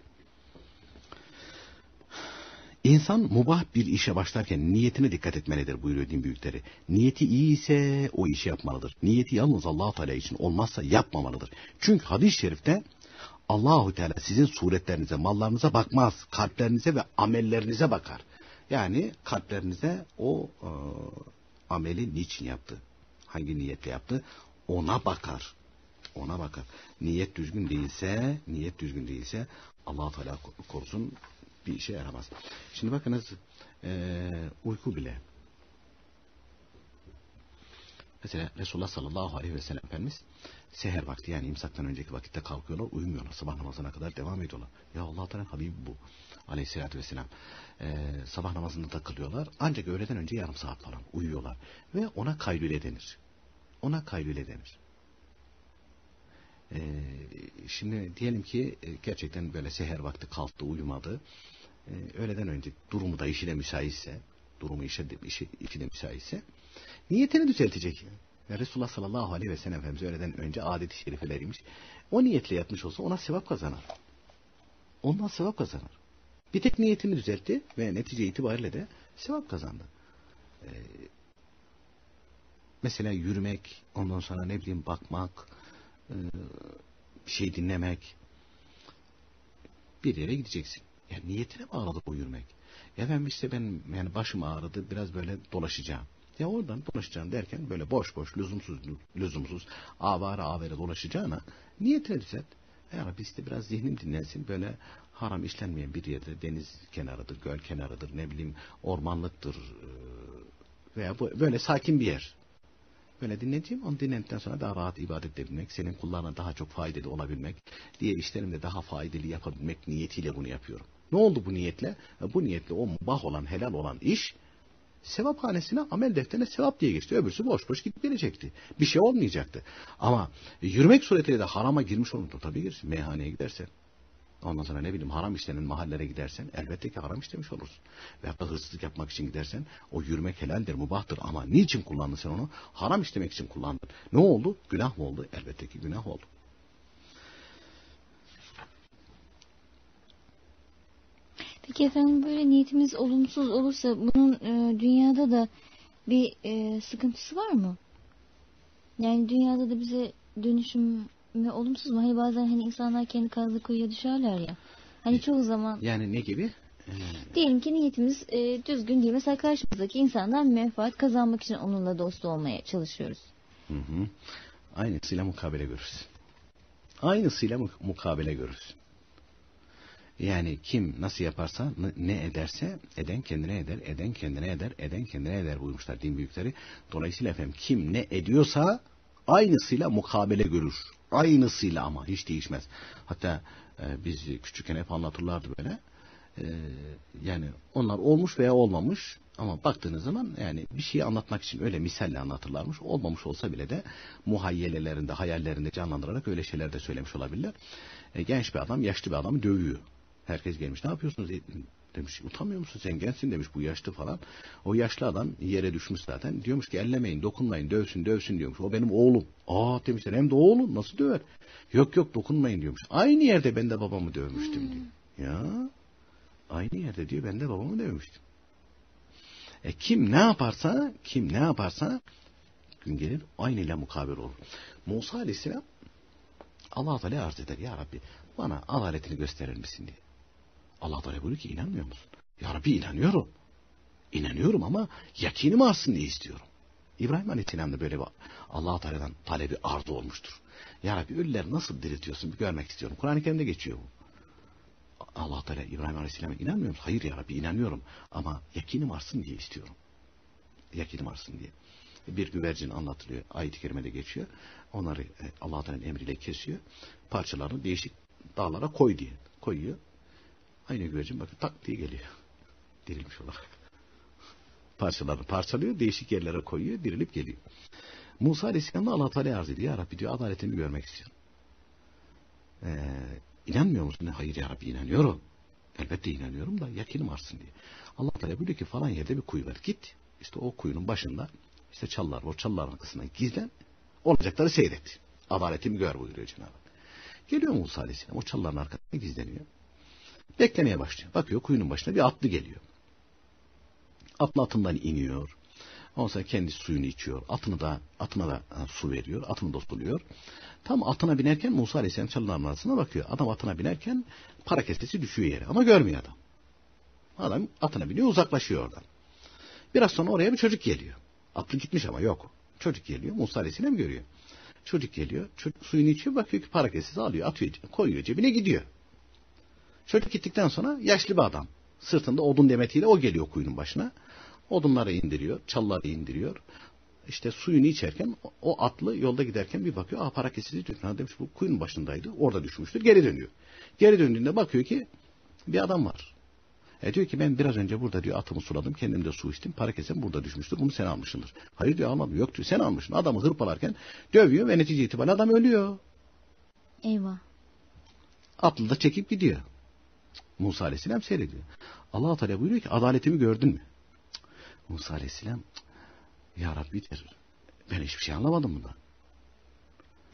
Speaker 3: İnsan mubah bir işe başlarken niyetine dikkat etmelidir buyuruyor din büyükleri. Niyeti iyi ise o işi yapmalıdır. Niyeti yalnız allah Teala için olmazsa yapmamalıdır. Çünkü hadis-i şerifte Allahu Teala sizin suretlerinize, mallarınıza bakmaz. Kalplerinize ve amellerinize bakar. Yani kalplerinize o e, ameli niçin yaptı? Hangi niyetle yaptı? Ona bakar. Ona bakar. Niyet düzgün değilse, niyet düzgün değilse Allah Teala korusun bir işe yaramaz. Şimdi bakınız e, uyku bile. Mesela Resulullah sallallahu aleyhi ve sellem Efendimiz seher vakti yani imsaktan önceki vakitte kalkıyorlar uyumuyorlar. Sabah namazına kadar devam ediyorlar. Ya Allah Teala Habibi bu aleyhissalatü vesselam. Ee, sabah namazında takılıyorlar. Ancak öğleden önce yarım saat falan uyuyorlar. Ve ona kaylüle denir. Ona kaylüle denir. Ee, şimdi diyelim ki e, gerçekten böyle seher vakti kalktı uyumadı. Ee, öğleden önce durumu da işi de müsaitse durumu işe de, işi, işi de müsaitse niyetini düzeltecek. Resulullah sallallahu aleyhi ve sellem Efendimiz öğleden önce adeti şerifeleriymiş. O niyetle yatmış olsa ona sevap kazanır. Ondan sevap kazanır. Bir tek niyetini düzeltti ve netice itibariyle de sevap kazandı. Ee, mesela yürümek, ondan sonra ne bileyim bakmak, e, bir şey dinlemek. Bir yere gideceksin. Yani niyetine bağlı o yürümek. Ya ben işte ben yani başım ağrıdı biraz böyle dolaşacağım. Ya oradan dolaşacağım derken böyle boş boş lüzumsuz lüzumsuz avara avere dolaşacağına niyetine düzelt. Ya biz de biraz zihnim dinlensin böyle haram işlenmeyen bir yerde deniz kenarıdır, göl kenarıdır, ne bileyim ormanlıktır e, veya böyle sakin bir yer. Böyle dinleyeceğim, onu dinledikten sonra daha rahat ibadet edebilmek, senin kullarına daha çok faydalı olabilmek, diğer işlerimde daha faydalı yapabilmek niyetiyle bunu yapıyorum. Ne oldu bu niyetle? Bu niyetle o mubah olan, helal olan iş sevap hanesine amel defterine sevap diye geçti. Öbürsü boş boş gidip gelecekti. Bir şey olmayacaktı. Ama yürümek suretiyle de harama girmiş olunca tabii girsin. Meyhaneye gidersen. Ondan sonra ne bileyim haram işlenen mahallelere gidersen elbette ki haram işlemiş olursun. Veya da hırsızlık yapmak için gidersen o yürümek helaldir, mubahtır ama niçin kullandın sen onu? Haram işlemek için kullandın. Ne oldu? Günah mı oldu? Elbette ki günah oldu.
Speaker 2: Peki efendim böyle niyetimiz olumsuz olursa bunun e, dünyada da bir e, sıkıntısı var mı? Yani dünyada da bize dönüşüm ve olumsuz mu? Hani bazen hani insanlar kendi kazdığı kuyuya düşerler ya. Hani çoğu zaman
Speaker 3: Yani ne gibi? Ee,
Speaker 2: diyelim ki niyetimiz e, düzgün değil. Mesela karşımızdaki insandan menfaat kazanmak için onunla dost olmaya çalışıyoruz.
Speaker 3: Hı hı. Aynısıyla mukabele görürsün. Aynısıyla mu- mukabele görürsün. Yani kim nasıl yaparsa ne ederse eden kendine eder, eden kendine eder, eden kendine eder buyurmuşlar din büyükleri. Dolayısıyla efendim kim ne ediyorsa aynısıyla mukabele görür. Aynısıyla ama hiç değişmez. Hatta e, biz küçükken hep anlatırlardı böyle. E, yani onlar olmuş veya olmamış ama baktığınız zaman yani bir şeyi anlatmak için öyle misalle anlatırlarmış. Olmamış olsa bile de muhayyelelerinde, hayallerinde canlandırarak öyle şeyler de söylemiş olabilirler. E, genç bir adam yaşlı bir adamı dövüyor. Herkes gelmiş ne yapıyorsunuz E, demiş utanmıyor musun sen gençsin demiş bu yaşlı falan. O yaşlı adam yere düşmüş zaten diyormuş ki ellemeyin dokunmayın dövsün dövsün diyormuş. O benim oğlum. Aa demişler hem de oğlum nasıl döver? Yok yok dokunmayın diyormuş. Aynı yerde ben de babamı dövmüştüm diyor. Ya aynı yerde diyor ben de babamı dövmüştüm. E kim ne yaparsa kim ne yaparsa gün gelir aynıyla mukabele olur. Musa aleyhisselam Allah Teala arz eder ya Rabbi bana adaletini gösterir misin diye. Allah Teala buyuruyor ki inanmıyor musun? Ya Rabbi inanıyorum. İnanıyorum ama yakinim artsın diye istiyorum. İbrahim Aleyhisselam da böyle bir allah Teala'dan talebi ardı olmuştur. Ya Rabbi ölüleri nasıl diriltiyorsun bir görmek istiyorum. Kur'an-ı Kerim'de geçiyor bu. Allah Teala İbrahim Aleyhisselam'a inanmıyor musun? Hayır ya Rabbi inanıyorum ama yakinim artsın diye istiyorum. Yakinim artsın diye. bir güvercin anlatılıyor. Ayet-i kerimede geçiyor. Onları e, Allah Teala'nın emriyle kesiyor. Parçalarını değişik dağlara koy diye koyuyor. Aynı güvercin bakın tak diye geliyor. Dirilmiş olarak. Parçalarını parçalıyor, değişik yerlere koyuyor, dirilip geliyor. Musa Aleyhisselam da Allah Teala'ya arz ediyor. Ya Rabbi diyor adaletini görmek istiyorum. Ee, inanmıyor musun? Hayır ya Rabbi inanıyorum. Elbette inanıyorum da yakinim artsın diye. Allah Teala buyuruyor ki falan yerde bir kuyu var. Git. İşte o kuyunun başında işte çallar O çalların arkasına gizlen. Olacakları seyret. Adaletimi gör buyuruyor Cenab-ı Hak. Geliyor Musa Aleyhisselam. O çalların arkasına gizleniyor. Beklemeye başlıyor. Bakıyor kuyunun başına bir atlı geliyor. Atlı atından iniyor. Ondan sonra kendi suyunu içiyor. Atını da atına da e, su veriyor. Atını da suluyor. Tam atına binerken Musa Aleyhisselam çalıların arasına bakıyor. Adam atına binerken para kesesi düşüyor yere. Ama görmüyor adam. Adam atına biniyor uzaklaşıyor oradan. Biraz sonra oraya bir çocuk geliyor. Atlı gitmiş ama yok. Çocuk geliyor. Musa Aleyhisselam görüyor. Çocuk geliyor. Çocuk suyunu içiyor. Bakıyor ki para kesesi alıyor. Atıyor. Koyuyor cebine gidiyor. Çocuk gittikten sonra yaşlı bir adam. Sırtında odun demetiyle o geliyor kuyunun başına. Odunları indiriyor. Çalları indiriyor. İşte suyunu içerken o atlı yolda giderken bir bakıyor. Aa para kesildi diyor. Ha demiş bu kuyunun başındaydı. Orada düşmüştür. Geri dönüyor. Geri döndüğünde bakıyor ki bir adam var. E diyor ki ben biraz önce burada diyor atımı suladım. Kendim de su içtim. Para kesem burada düşmüştür. Bunu sen almışsındır. Hayır diyor almadım. Yok diyor sen almışsın. Adamı hırpalarken dövüyor ve netice itibariyle adam ölüyor.
Speaker 2: Eyvah.
Speaker 3: Atlı da çekip gidiyor. Musa Aleyhisselam seyrediyor. allah Teala buyuruyor ki adaletimi gördün mü? Musa Aleyhisselam Ya Rabbi der. Ben hiçbir şey anlamadım bundan.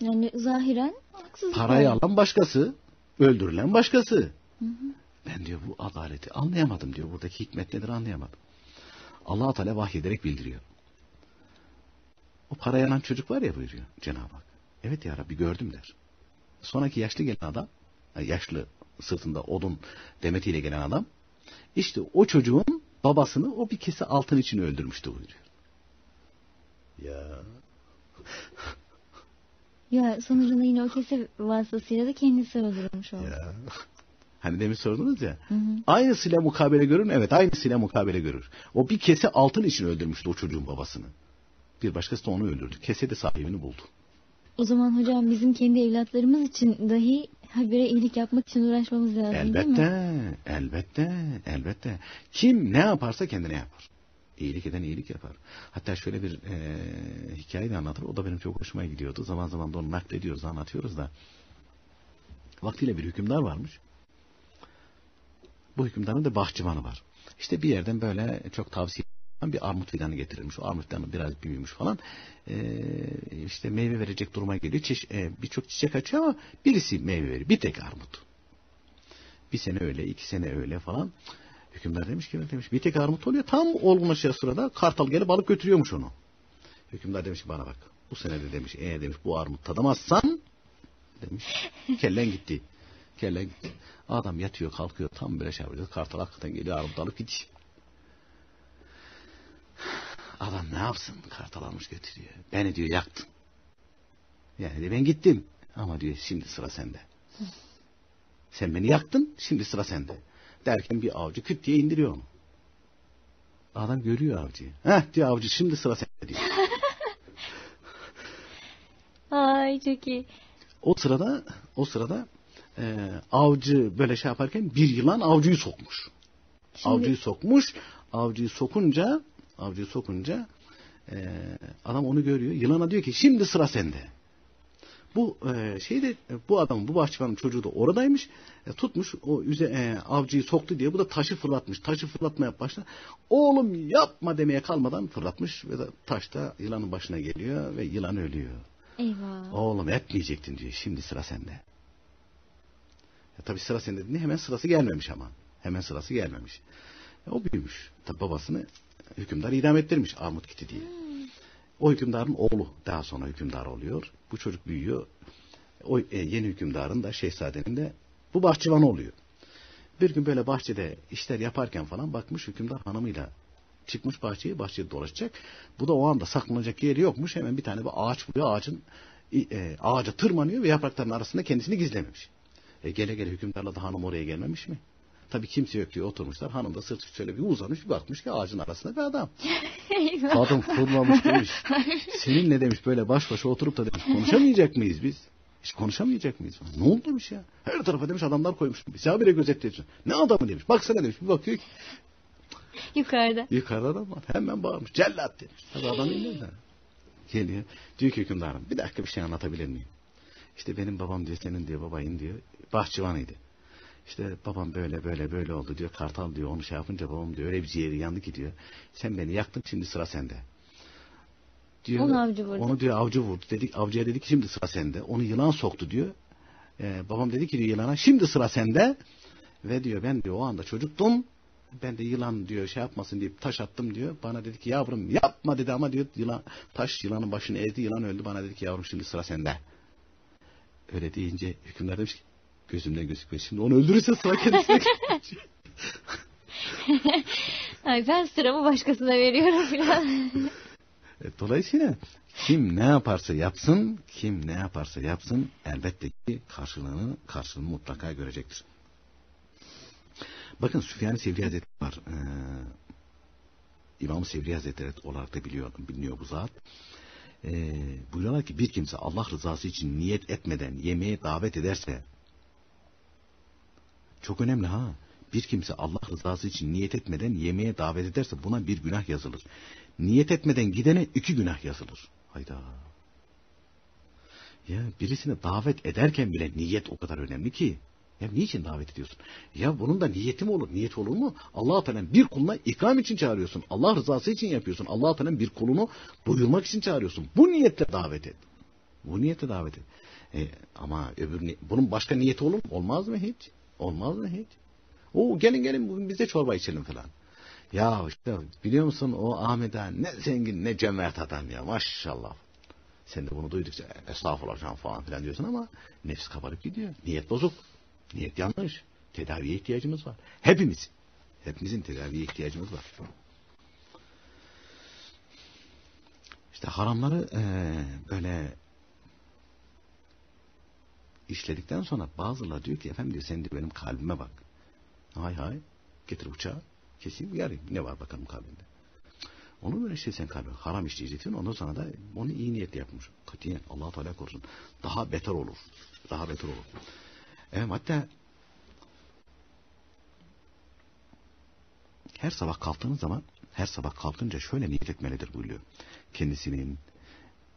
Speaker 2: Yani zahiren haksızlık
Speaker 3: Parayı
Speaker 2: var.
Speaker 3: alan başkası, öldürülen başkası.
Speaker 2: Hı hı.
Speaker 3: Ben diyor bu adaleti anlayamadım diyor. Buradaki hikmet nedir anlayamadım. allah Teala vahyederek bildiriyor. O parayı alan çocuk var ya buyuruyor Cenab-ı Hak. Evet ya Rabbi gördüm der. Sonraki yaşlı gelen adam, yaşlı sırtında odun demetiyle gelen adam, işte o çocuğun babasını o bir kese altın için öldürmüştü buyuruyor. Ya
Speaker 2: Ya sonucunda yine o kese vasıtasıyla da kendisi öldürülmüş oldu.
Speaker 3: ya. Hani demin sordunuz ya.
Speaker 2: Hı hı.
Speaker 3: Aynısıyla mukabele görür mü? Evet aynısıyla mukabele görür. O bir kese altın için öldürmüştü o çocuğun babasını. Bir başkası da onu öldürdü. Kese de sahibini buldu.
Speaker 2: O zaman hocam bizim kendi evlatlarımız için dahi habire iyilik yapmak için uğraşmamız lazım değil mi?
Speaker 3: Elbette, elbette, elbette. Kim ne yaparsa kendine yapar. İyilik eden iyilik yapar. Hatta şöyle bir e, hikaye de anlatır. O da benim çok hoşuma gidiyordu. Zaman zaman da onu naklediyoruz, anlatıyoruz da. Vaktiyle bir hükümdar varmış. Bu hükümdarın da bahçıvanı var. İşte bir yerden böyle çok tavsiye bir armut fidanı getirilmiş. O armut fidanı biraz büyümüş falan. Ee, işte meyve verecek duruma geliyor. Çeş, e, Birçok çiçek açıyor ama birisi meyve veriyor. Bir tek armut. Bir sene öyle, iki sene öyle falan. Hükümdar demiş ki demiş bir tek armut oluyor. Tam olgunlaşıyor sırada kartal gelip balık götürüyormuş onu. Hükümdar demiş ki bana bak. Bu sene de demiş eğer demiş bu armut tadamazsan demiş kellen gitti. Kellen gitti. Adam yatıyor kalkıyor tam böyle şey yapıyor. Kartal hakikaten geliyor armut alıp gidiyor. Adam ne yapsın? Kartal almış götürüyor. Beni diyor yaktın. Yani de ben gittim. Ama diyor şimdi sıra sende. Sen beni yaktın şimdi sıra sende. Derken bir avcı küt diye indiriyor onu. Adam görüyor avcıyı. Heh diyor avcı şimdi sıra sende diyor.
Speaker 2: Ay çok iyi.
Speaker 3: O sırada o sırada e, avcı böyle şey yaparken bir yılan avcıyı sokmuş.
Speaker 2: Şimdi-
Speaker 3: Avcıyı sokmuş. Avcıyı sokunca avcıyı sokunca e, adam onu görüyor. Yılana diyor ki şimdi sıra sende. Bu e, şeyde bu adam bu bahçıvanın çocuğu da oradaymış. E, tutmuş o üze, e, avcıyı soktu diye bu da taşı fırlatmış. Taşı fırlatmaya başlar. Oğlum yapma demeye kalmadan fırlatmış ve de taş da yılanın başına geliyor ve yılan ölüyor.
Speaker 2: Eyvah.
Speaker 3: Oğlum etmeyecektin diyor. Şimdi sıra sende. Ya tabii sıra sende dediğinde hemen sırası gelmemiş ama. Hemen sırası gelmemiş. E, o büyümüş. Tabii babasını hükümdar idam ettirmiş armut kiti diye. O hükümdarın oğlu daha sonra hükümdar oluyor. Bu çocuk büyüyor. O e, yeni hükümdarın da şehzadenin de bu bahçıvan oluyor. Bir gün böyle bahçede işler yaparken falan bakmış hükümdar hanımıyla çıkmış bahçeye bahçede dolaşacak. Bu da o anda saklanacak yeri yokmuş. Hemen bir tane bir ağaç buluyor. Ağacın e, ağaca tırmanıyor ve yaprakların arasında kendisini gizlememiş. E, gele gele hükümdarla da hanım oraya gelmemiş mi? Tabii kimse yok diyor oturmuşlar. Hanım da sırtı şöyle bir uzanmış bir bakmış ki ağacın arasında bir adam. Kadın fırlamış demiş. Seninle demiş böyle baş başa oturup da demiş konuşamayacak mıyız biz? Hiç konuşamayacak mıyız? Ne oldu demiş ya. Her tarafa demiş adamlar koymuş. Bizi habire gözetliyorsun. Ne adamı demiş. Baksana demiş. Bir bakıyor ki
Speaker 2: Yukarıda.
Speaker 3: yukarıda adam var. Hemen bağırmış. Cellat demiş. Tabii adam inmiyor da. Geliyor. Diyor ki hükümdarım bir dakika bir şey anlatabilir miyim? İşte benim babam diyor senin diyor babayın diyor. Bahçıvanıydı. İşte babam böyle böyle böyle oldu diyor. Kartal diyor onu şey yapınca babam diyor öyle bir ciğeri yandı ki diyor. Sen beni yaktın şimdi sıra sende. Diyor,
Speaker 2: Onu avcı vurdu.
Speaker 3: Onu diyor avcı vurdu. Dedik, avcıya dedi ki şimdi sıra sende. Onu yılan soktu diyor. Ee, babam dedi ki diyor yılana şimdi sıra sende. Ve diyor ben diyor o anda çocuktum. Ben de yılan diyor şey yapmasın deyip taş attım diyor. Bana dedi ki yavrum yapma dedi ama diyor yılan, taş yılanın başını ezdi yılan öldü. Bana dedi ki yavrum şimdi sıra sende. Öyle deyince hükümdar demiş ki gözümden gözükmüyor. Şimdi onu öldürürse sıra kendisine.
Speaker 2: Ay ben sıramı başkasına veriyorum filan.
Speaker 3: E, Dolayısıyla kim ne yaparsa yapsın, kim ne yaparsa yapsın elbette ki karşılığını, karşılığını mutlaka görecektir. Bakın Süfyan-ı Sevri Hazretleri var. Ee, İmam-ı Sevri Hazretleri olarak da biliyor, biliniyor bu zat. Ee, buyuruyorlar ki bir kimse Allah rızası için niyet etmeden yemeğe davet ederse çok önemli ha. Bir kimse Allah rızası için niyet etmeden yemeğe davet ederse buna bir günah yazılır. Niyet etmeden gidene iki günah yazılır. Hayda. Ya birisini davet ederken bile niyet o kadar önemli ki. Ya niçin davet ediyorsun? Ya bunun da niyeti mi olur? Niyet olur mu? Allah Teala bir kuluna ikram için çağırıyorsun. Allah rızası için yapıyorsun. Allah Teala bir kulunu doyurmak için çağırıyorsun. Bu niyetle davet et. Bu niyetle davet et. E, ama öbür ni- bunun başka niyeti olur mu? Olmaz mı hiç? Olmaz mı hiç? O gelin gelin bugün biz de çorba içelim falan. Ya işte biliyor musun o Ahmet Ağa ne zengin ne cömert adam ya maşallah. Sen de bunu duydukça "E, estağfurullah canım falan filan diyorsun ama nefs kabarıp gidiyor. Niyet bozuk. Niyet yanlış. Tedaviye ihtiyacımız var. Hepimiz. Hepimizin tedaviye ihtiyacımız var. İşte haramları eee, böyle işledikten sonra bazıları diyor ki efendim diyor sen de benim kalbime bak. Hay hay getir bıçağı keseyim yarayım. Ne var bakalım kalbinde. Onu böyle işte sen kalbine haram işleyeceksin. Ondan sonra da onu iyi niyetle yapmış. Katiyen allah Teala korusun. Daha beter olur. Daha beter olur. Evet hatta her sabah kalktığınız zaman her sabah kalkınca şöyle niyet etmelidir buyuruyor. Kendisinin,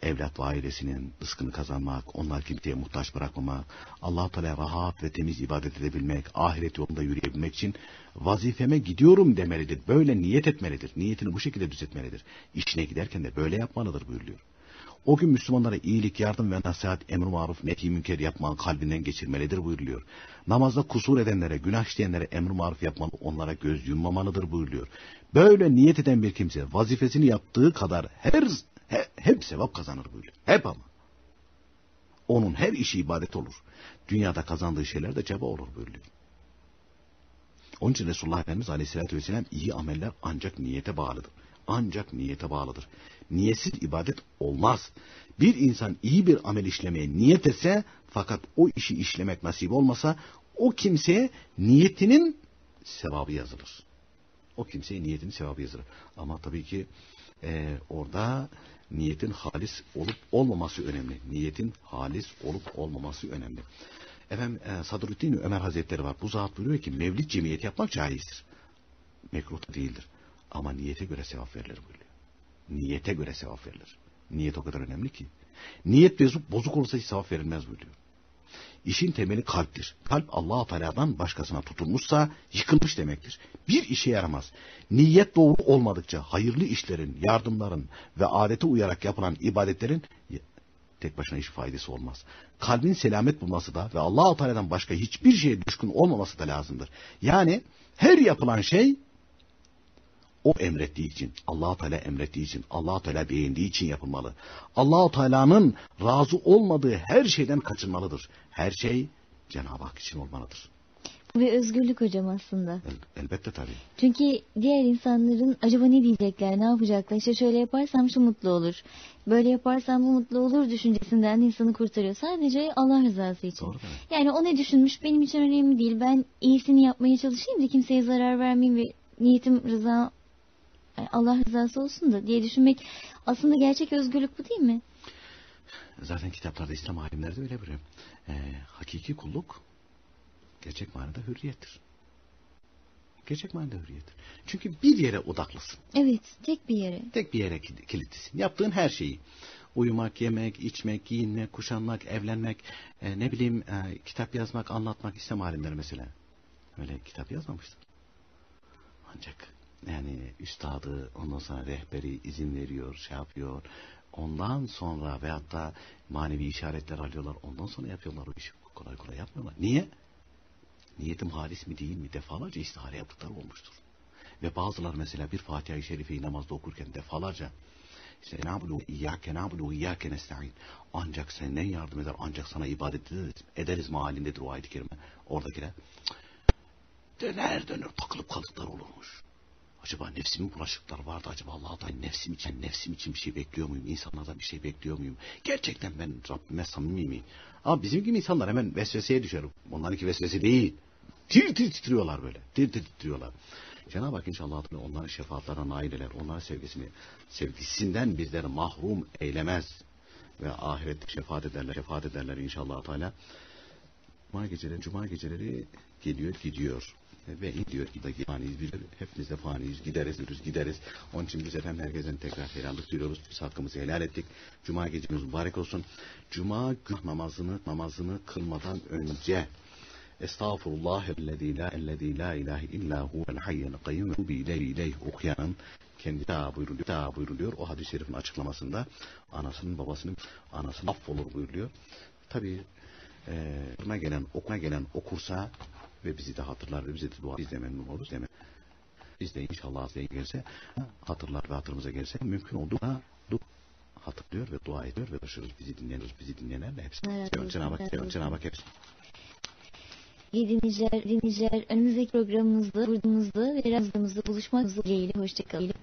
Speaker 3: evlat ve ailesinin rızkını kazanmak, onlar kimseye muhtaç bırakmamak, allah Teala rahat ve temiz ibadet edebilmek, ahiret yolunda yürüyebilmek için vazifeme gidiyorum demelidir. Böyle niyet etmelidir. Niyetini bu şekilde düzeltmelidir. İşine giderken de böyle yapmalıdır buyuruyor. O gün Müslümanlara iyilik, yardım ve nasihat, emr maruf, nehi münker yapmanın kalbinden geçirmelidir buyuruluyor. Namazda kusur edenlere, günah işleyenlere emr maruf yapmalı, onlara göz yummamalıdır buyuruluyor. Böyle niyet eden bir kimse vazifesini yaptığı kadar her he, hep sevap kazanır buyuruyor. Hep ama. Onun her işi ibadet olur. Dünyada kazandığı şeyler de ceba olur buyuruyor. Onun için Resulullah Efendimiz Aleyhisselatü Vesselam iyi ameller ancak niyete bağlıdır. Ancak niyete bağlıdır. Niyetsiz ibadet olmaz. Bir insan iyi bir amel işlemeye niyet etse fakat o işi işlemek nasip olmasa o kimseye niyetinin sevabı yazılır. O kimseye niyetinin sevabı yazılır. Ama tabii ki e, orada niyetin halis olup olmaması önemli. Niyetin halis olup olmaması önemli. Efendim e, Sadruddin Ömer Hazretleri var. Bu zat buyuruyor ki mevlid cemiyeti yapmak caizdir. Mekruh değildir. Ama niyete göre sevap verilir buyuruyor. Niyete göre sevap verilir. Niyet o kadar önemli ki. Niyet bozuk, bozuk olursa hiç sevap verilmez buyuruyor. İşin temeli kalptir. Kalp Allah-u Teala'dan başkasına tutulmuşsa yıkılmış demektir. Bir işe yaramaz. Niyet doğru olmadıkça hayırlı işlerin, yardımların ve adete uyarak yapılan ibadetlerin tek başına hiç faydası olmaz. Kalbin selamet bulması da ve Allah-u Teala'dan başka hiçbir şeye düşkün olmaması da lazımdır. Yani her yapılan şey o emrettiği için, allah Teala emrettiği için, allah Teala beğendiği için yapılmalı. allah Teala'nın razı olmadığı her şeyden kaçınmalıdır. Her şey Cenab-ı Hak için olmalıdır.
Speaker 2: Ve özgürlük hocam aslında.
Speaker 3: El- elbette tabii.
Speaker 2: Çünkü diğer insanların acaba ne diyecekler, ne yapacaklar? İşte şöyle yaparsam şu mutlu olur. Böyle yaparsam bu mutlu olur düşüncesinden insanı kurtarıyor. Sadece Allah rızası için.
Speaker 3: Doğru.
Speaker 2: Yani o ne düşünmüş benim için önemli değil. Ben iyisini yapmaya çalışayım da kimseye zarar vermeyeyim ve niyetim rıza yani Allah rızası olsun da diye düşünmek aslında gerçek özgürlük bu değil mi?
Speaker 3: Zaten kitaplarda İslam alimleri de öyle buyuruyor. Ee, hakiki kulluk gerçek manada hürriyettir. Gerçek manada hürriyettir. Çünkü bir yere odaklısın.
Speaker 2: Evet, tek bir yere.
Speaker 3: Tek bir yere kil- kilitlisin. Yaptığın her şeyi. Uyumak, yemek, içmek, giyinmek, kuşanmak, evlenmek, e, ne bileyim e, kitap yazmak, anlatmak İslam alimleri mesela. Öyle kitap yazmamıştır. Ancak yani üstadı, ondan sonra rehberi izin veriyor, şey yapıyor. Ondan sonra veyahut da manevi işaretler alıyorlar. Ondan sonra yapıyorlar o işi. Kolay kolay yapmıyorlar. Niye? Niyetim halis mi değil mi? Defalarca istihare yaptıkları olmuştur. Ve bazılar mesela bir Fatiha-i Şerife'yi namazda okurken defalarca işte na'budu iyyâke na'budu ve iyyâke nesta'in. Ancak senden yardım eder, ancak sana ibadet ederiz, ederiz mahallindedir o ayet-i kerime. Oradakiler döner döner takılıp kaldıklar olurmuş. Acaba nefsimin bulaşıkları vardı. Acaba Allah'tan nefsim için, nefsim için bir şey bekliyor muyum? İnsanlardan bir şey bekliyor muyum? Gerçekten ben Rabbime samimi miyim? Ama bizim gibi insanlar hemen vesveseye düşer. Onlarınki vesvese değil. Tir tir titriyorlar böyle. Tir tir titriyorlar. Cenab-ı Hak inşallah onların şefaatlerine nail eder. Onların sevgisini, sevgisinden bizleri mahrum eylemez. Ve ahirette şefaat ederler. Şefaat ederler inşallah Teala. Cuma geceleri, cuma geceleri geliyor gidiyor. Ve gidiyor gidiyor. Faniyiz biz hepimiz de faniyiz. Gideriz yürürüz gideriz. Onun için biz efendim herkesten tekrar helallik diliyoruz. Biz hakkımızı helal ettik. Cuma gecemiz mübarek olsun. Cuma gün namazını namazını kılmadan önce Estağfurullah ellezî la ellezî la ilahe illa huvel hayyel kayyum ve ileyhi ileyh okuyanın kendi daha buyuruluyor, daha buyuruluyor. O hadis-i şerifin açıklamasında anasının babasının anasının affolur buyuruluyor. Tabi e, gelen okuna gelen okursa ve bizi de hatırlar ve bize de dua de memnun oluruz deme. Biz de inşallah size gelirse hatırlar ve hatırımıza gelirse mümkün olduğunda du hatırlıyor ve dua ediyor ve taşıyoruz. Bizi dinliyoruz, bizi dinleyenlerle hepsi.
Speaker 2: Evet,
Speaker 3: Cenab-ı Hak,
Speaker 2: evet.
Speaker 3: Cenab-ı Hak hepsi.
Speaker 2: İyi dinleyiciler, dinleyiciler önümüzdeki programımızda, buradığımızda ve Ramazan'ımızda buluşmak dileğiyle. Hoşçakalın.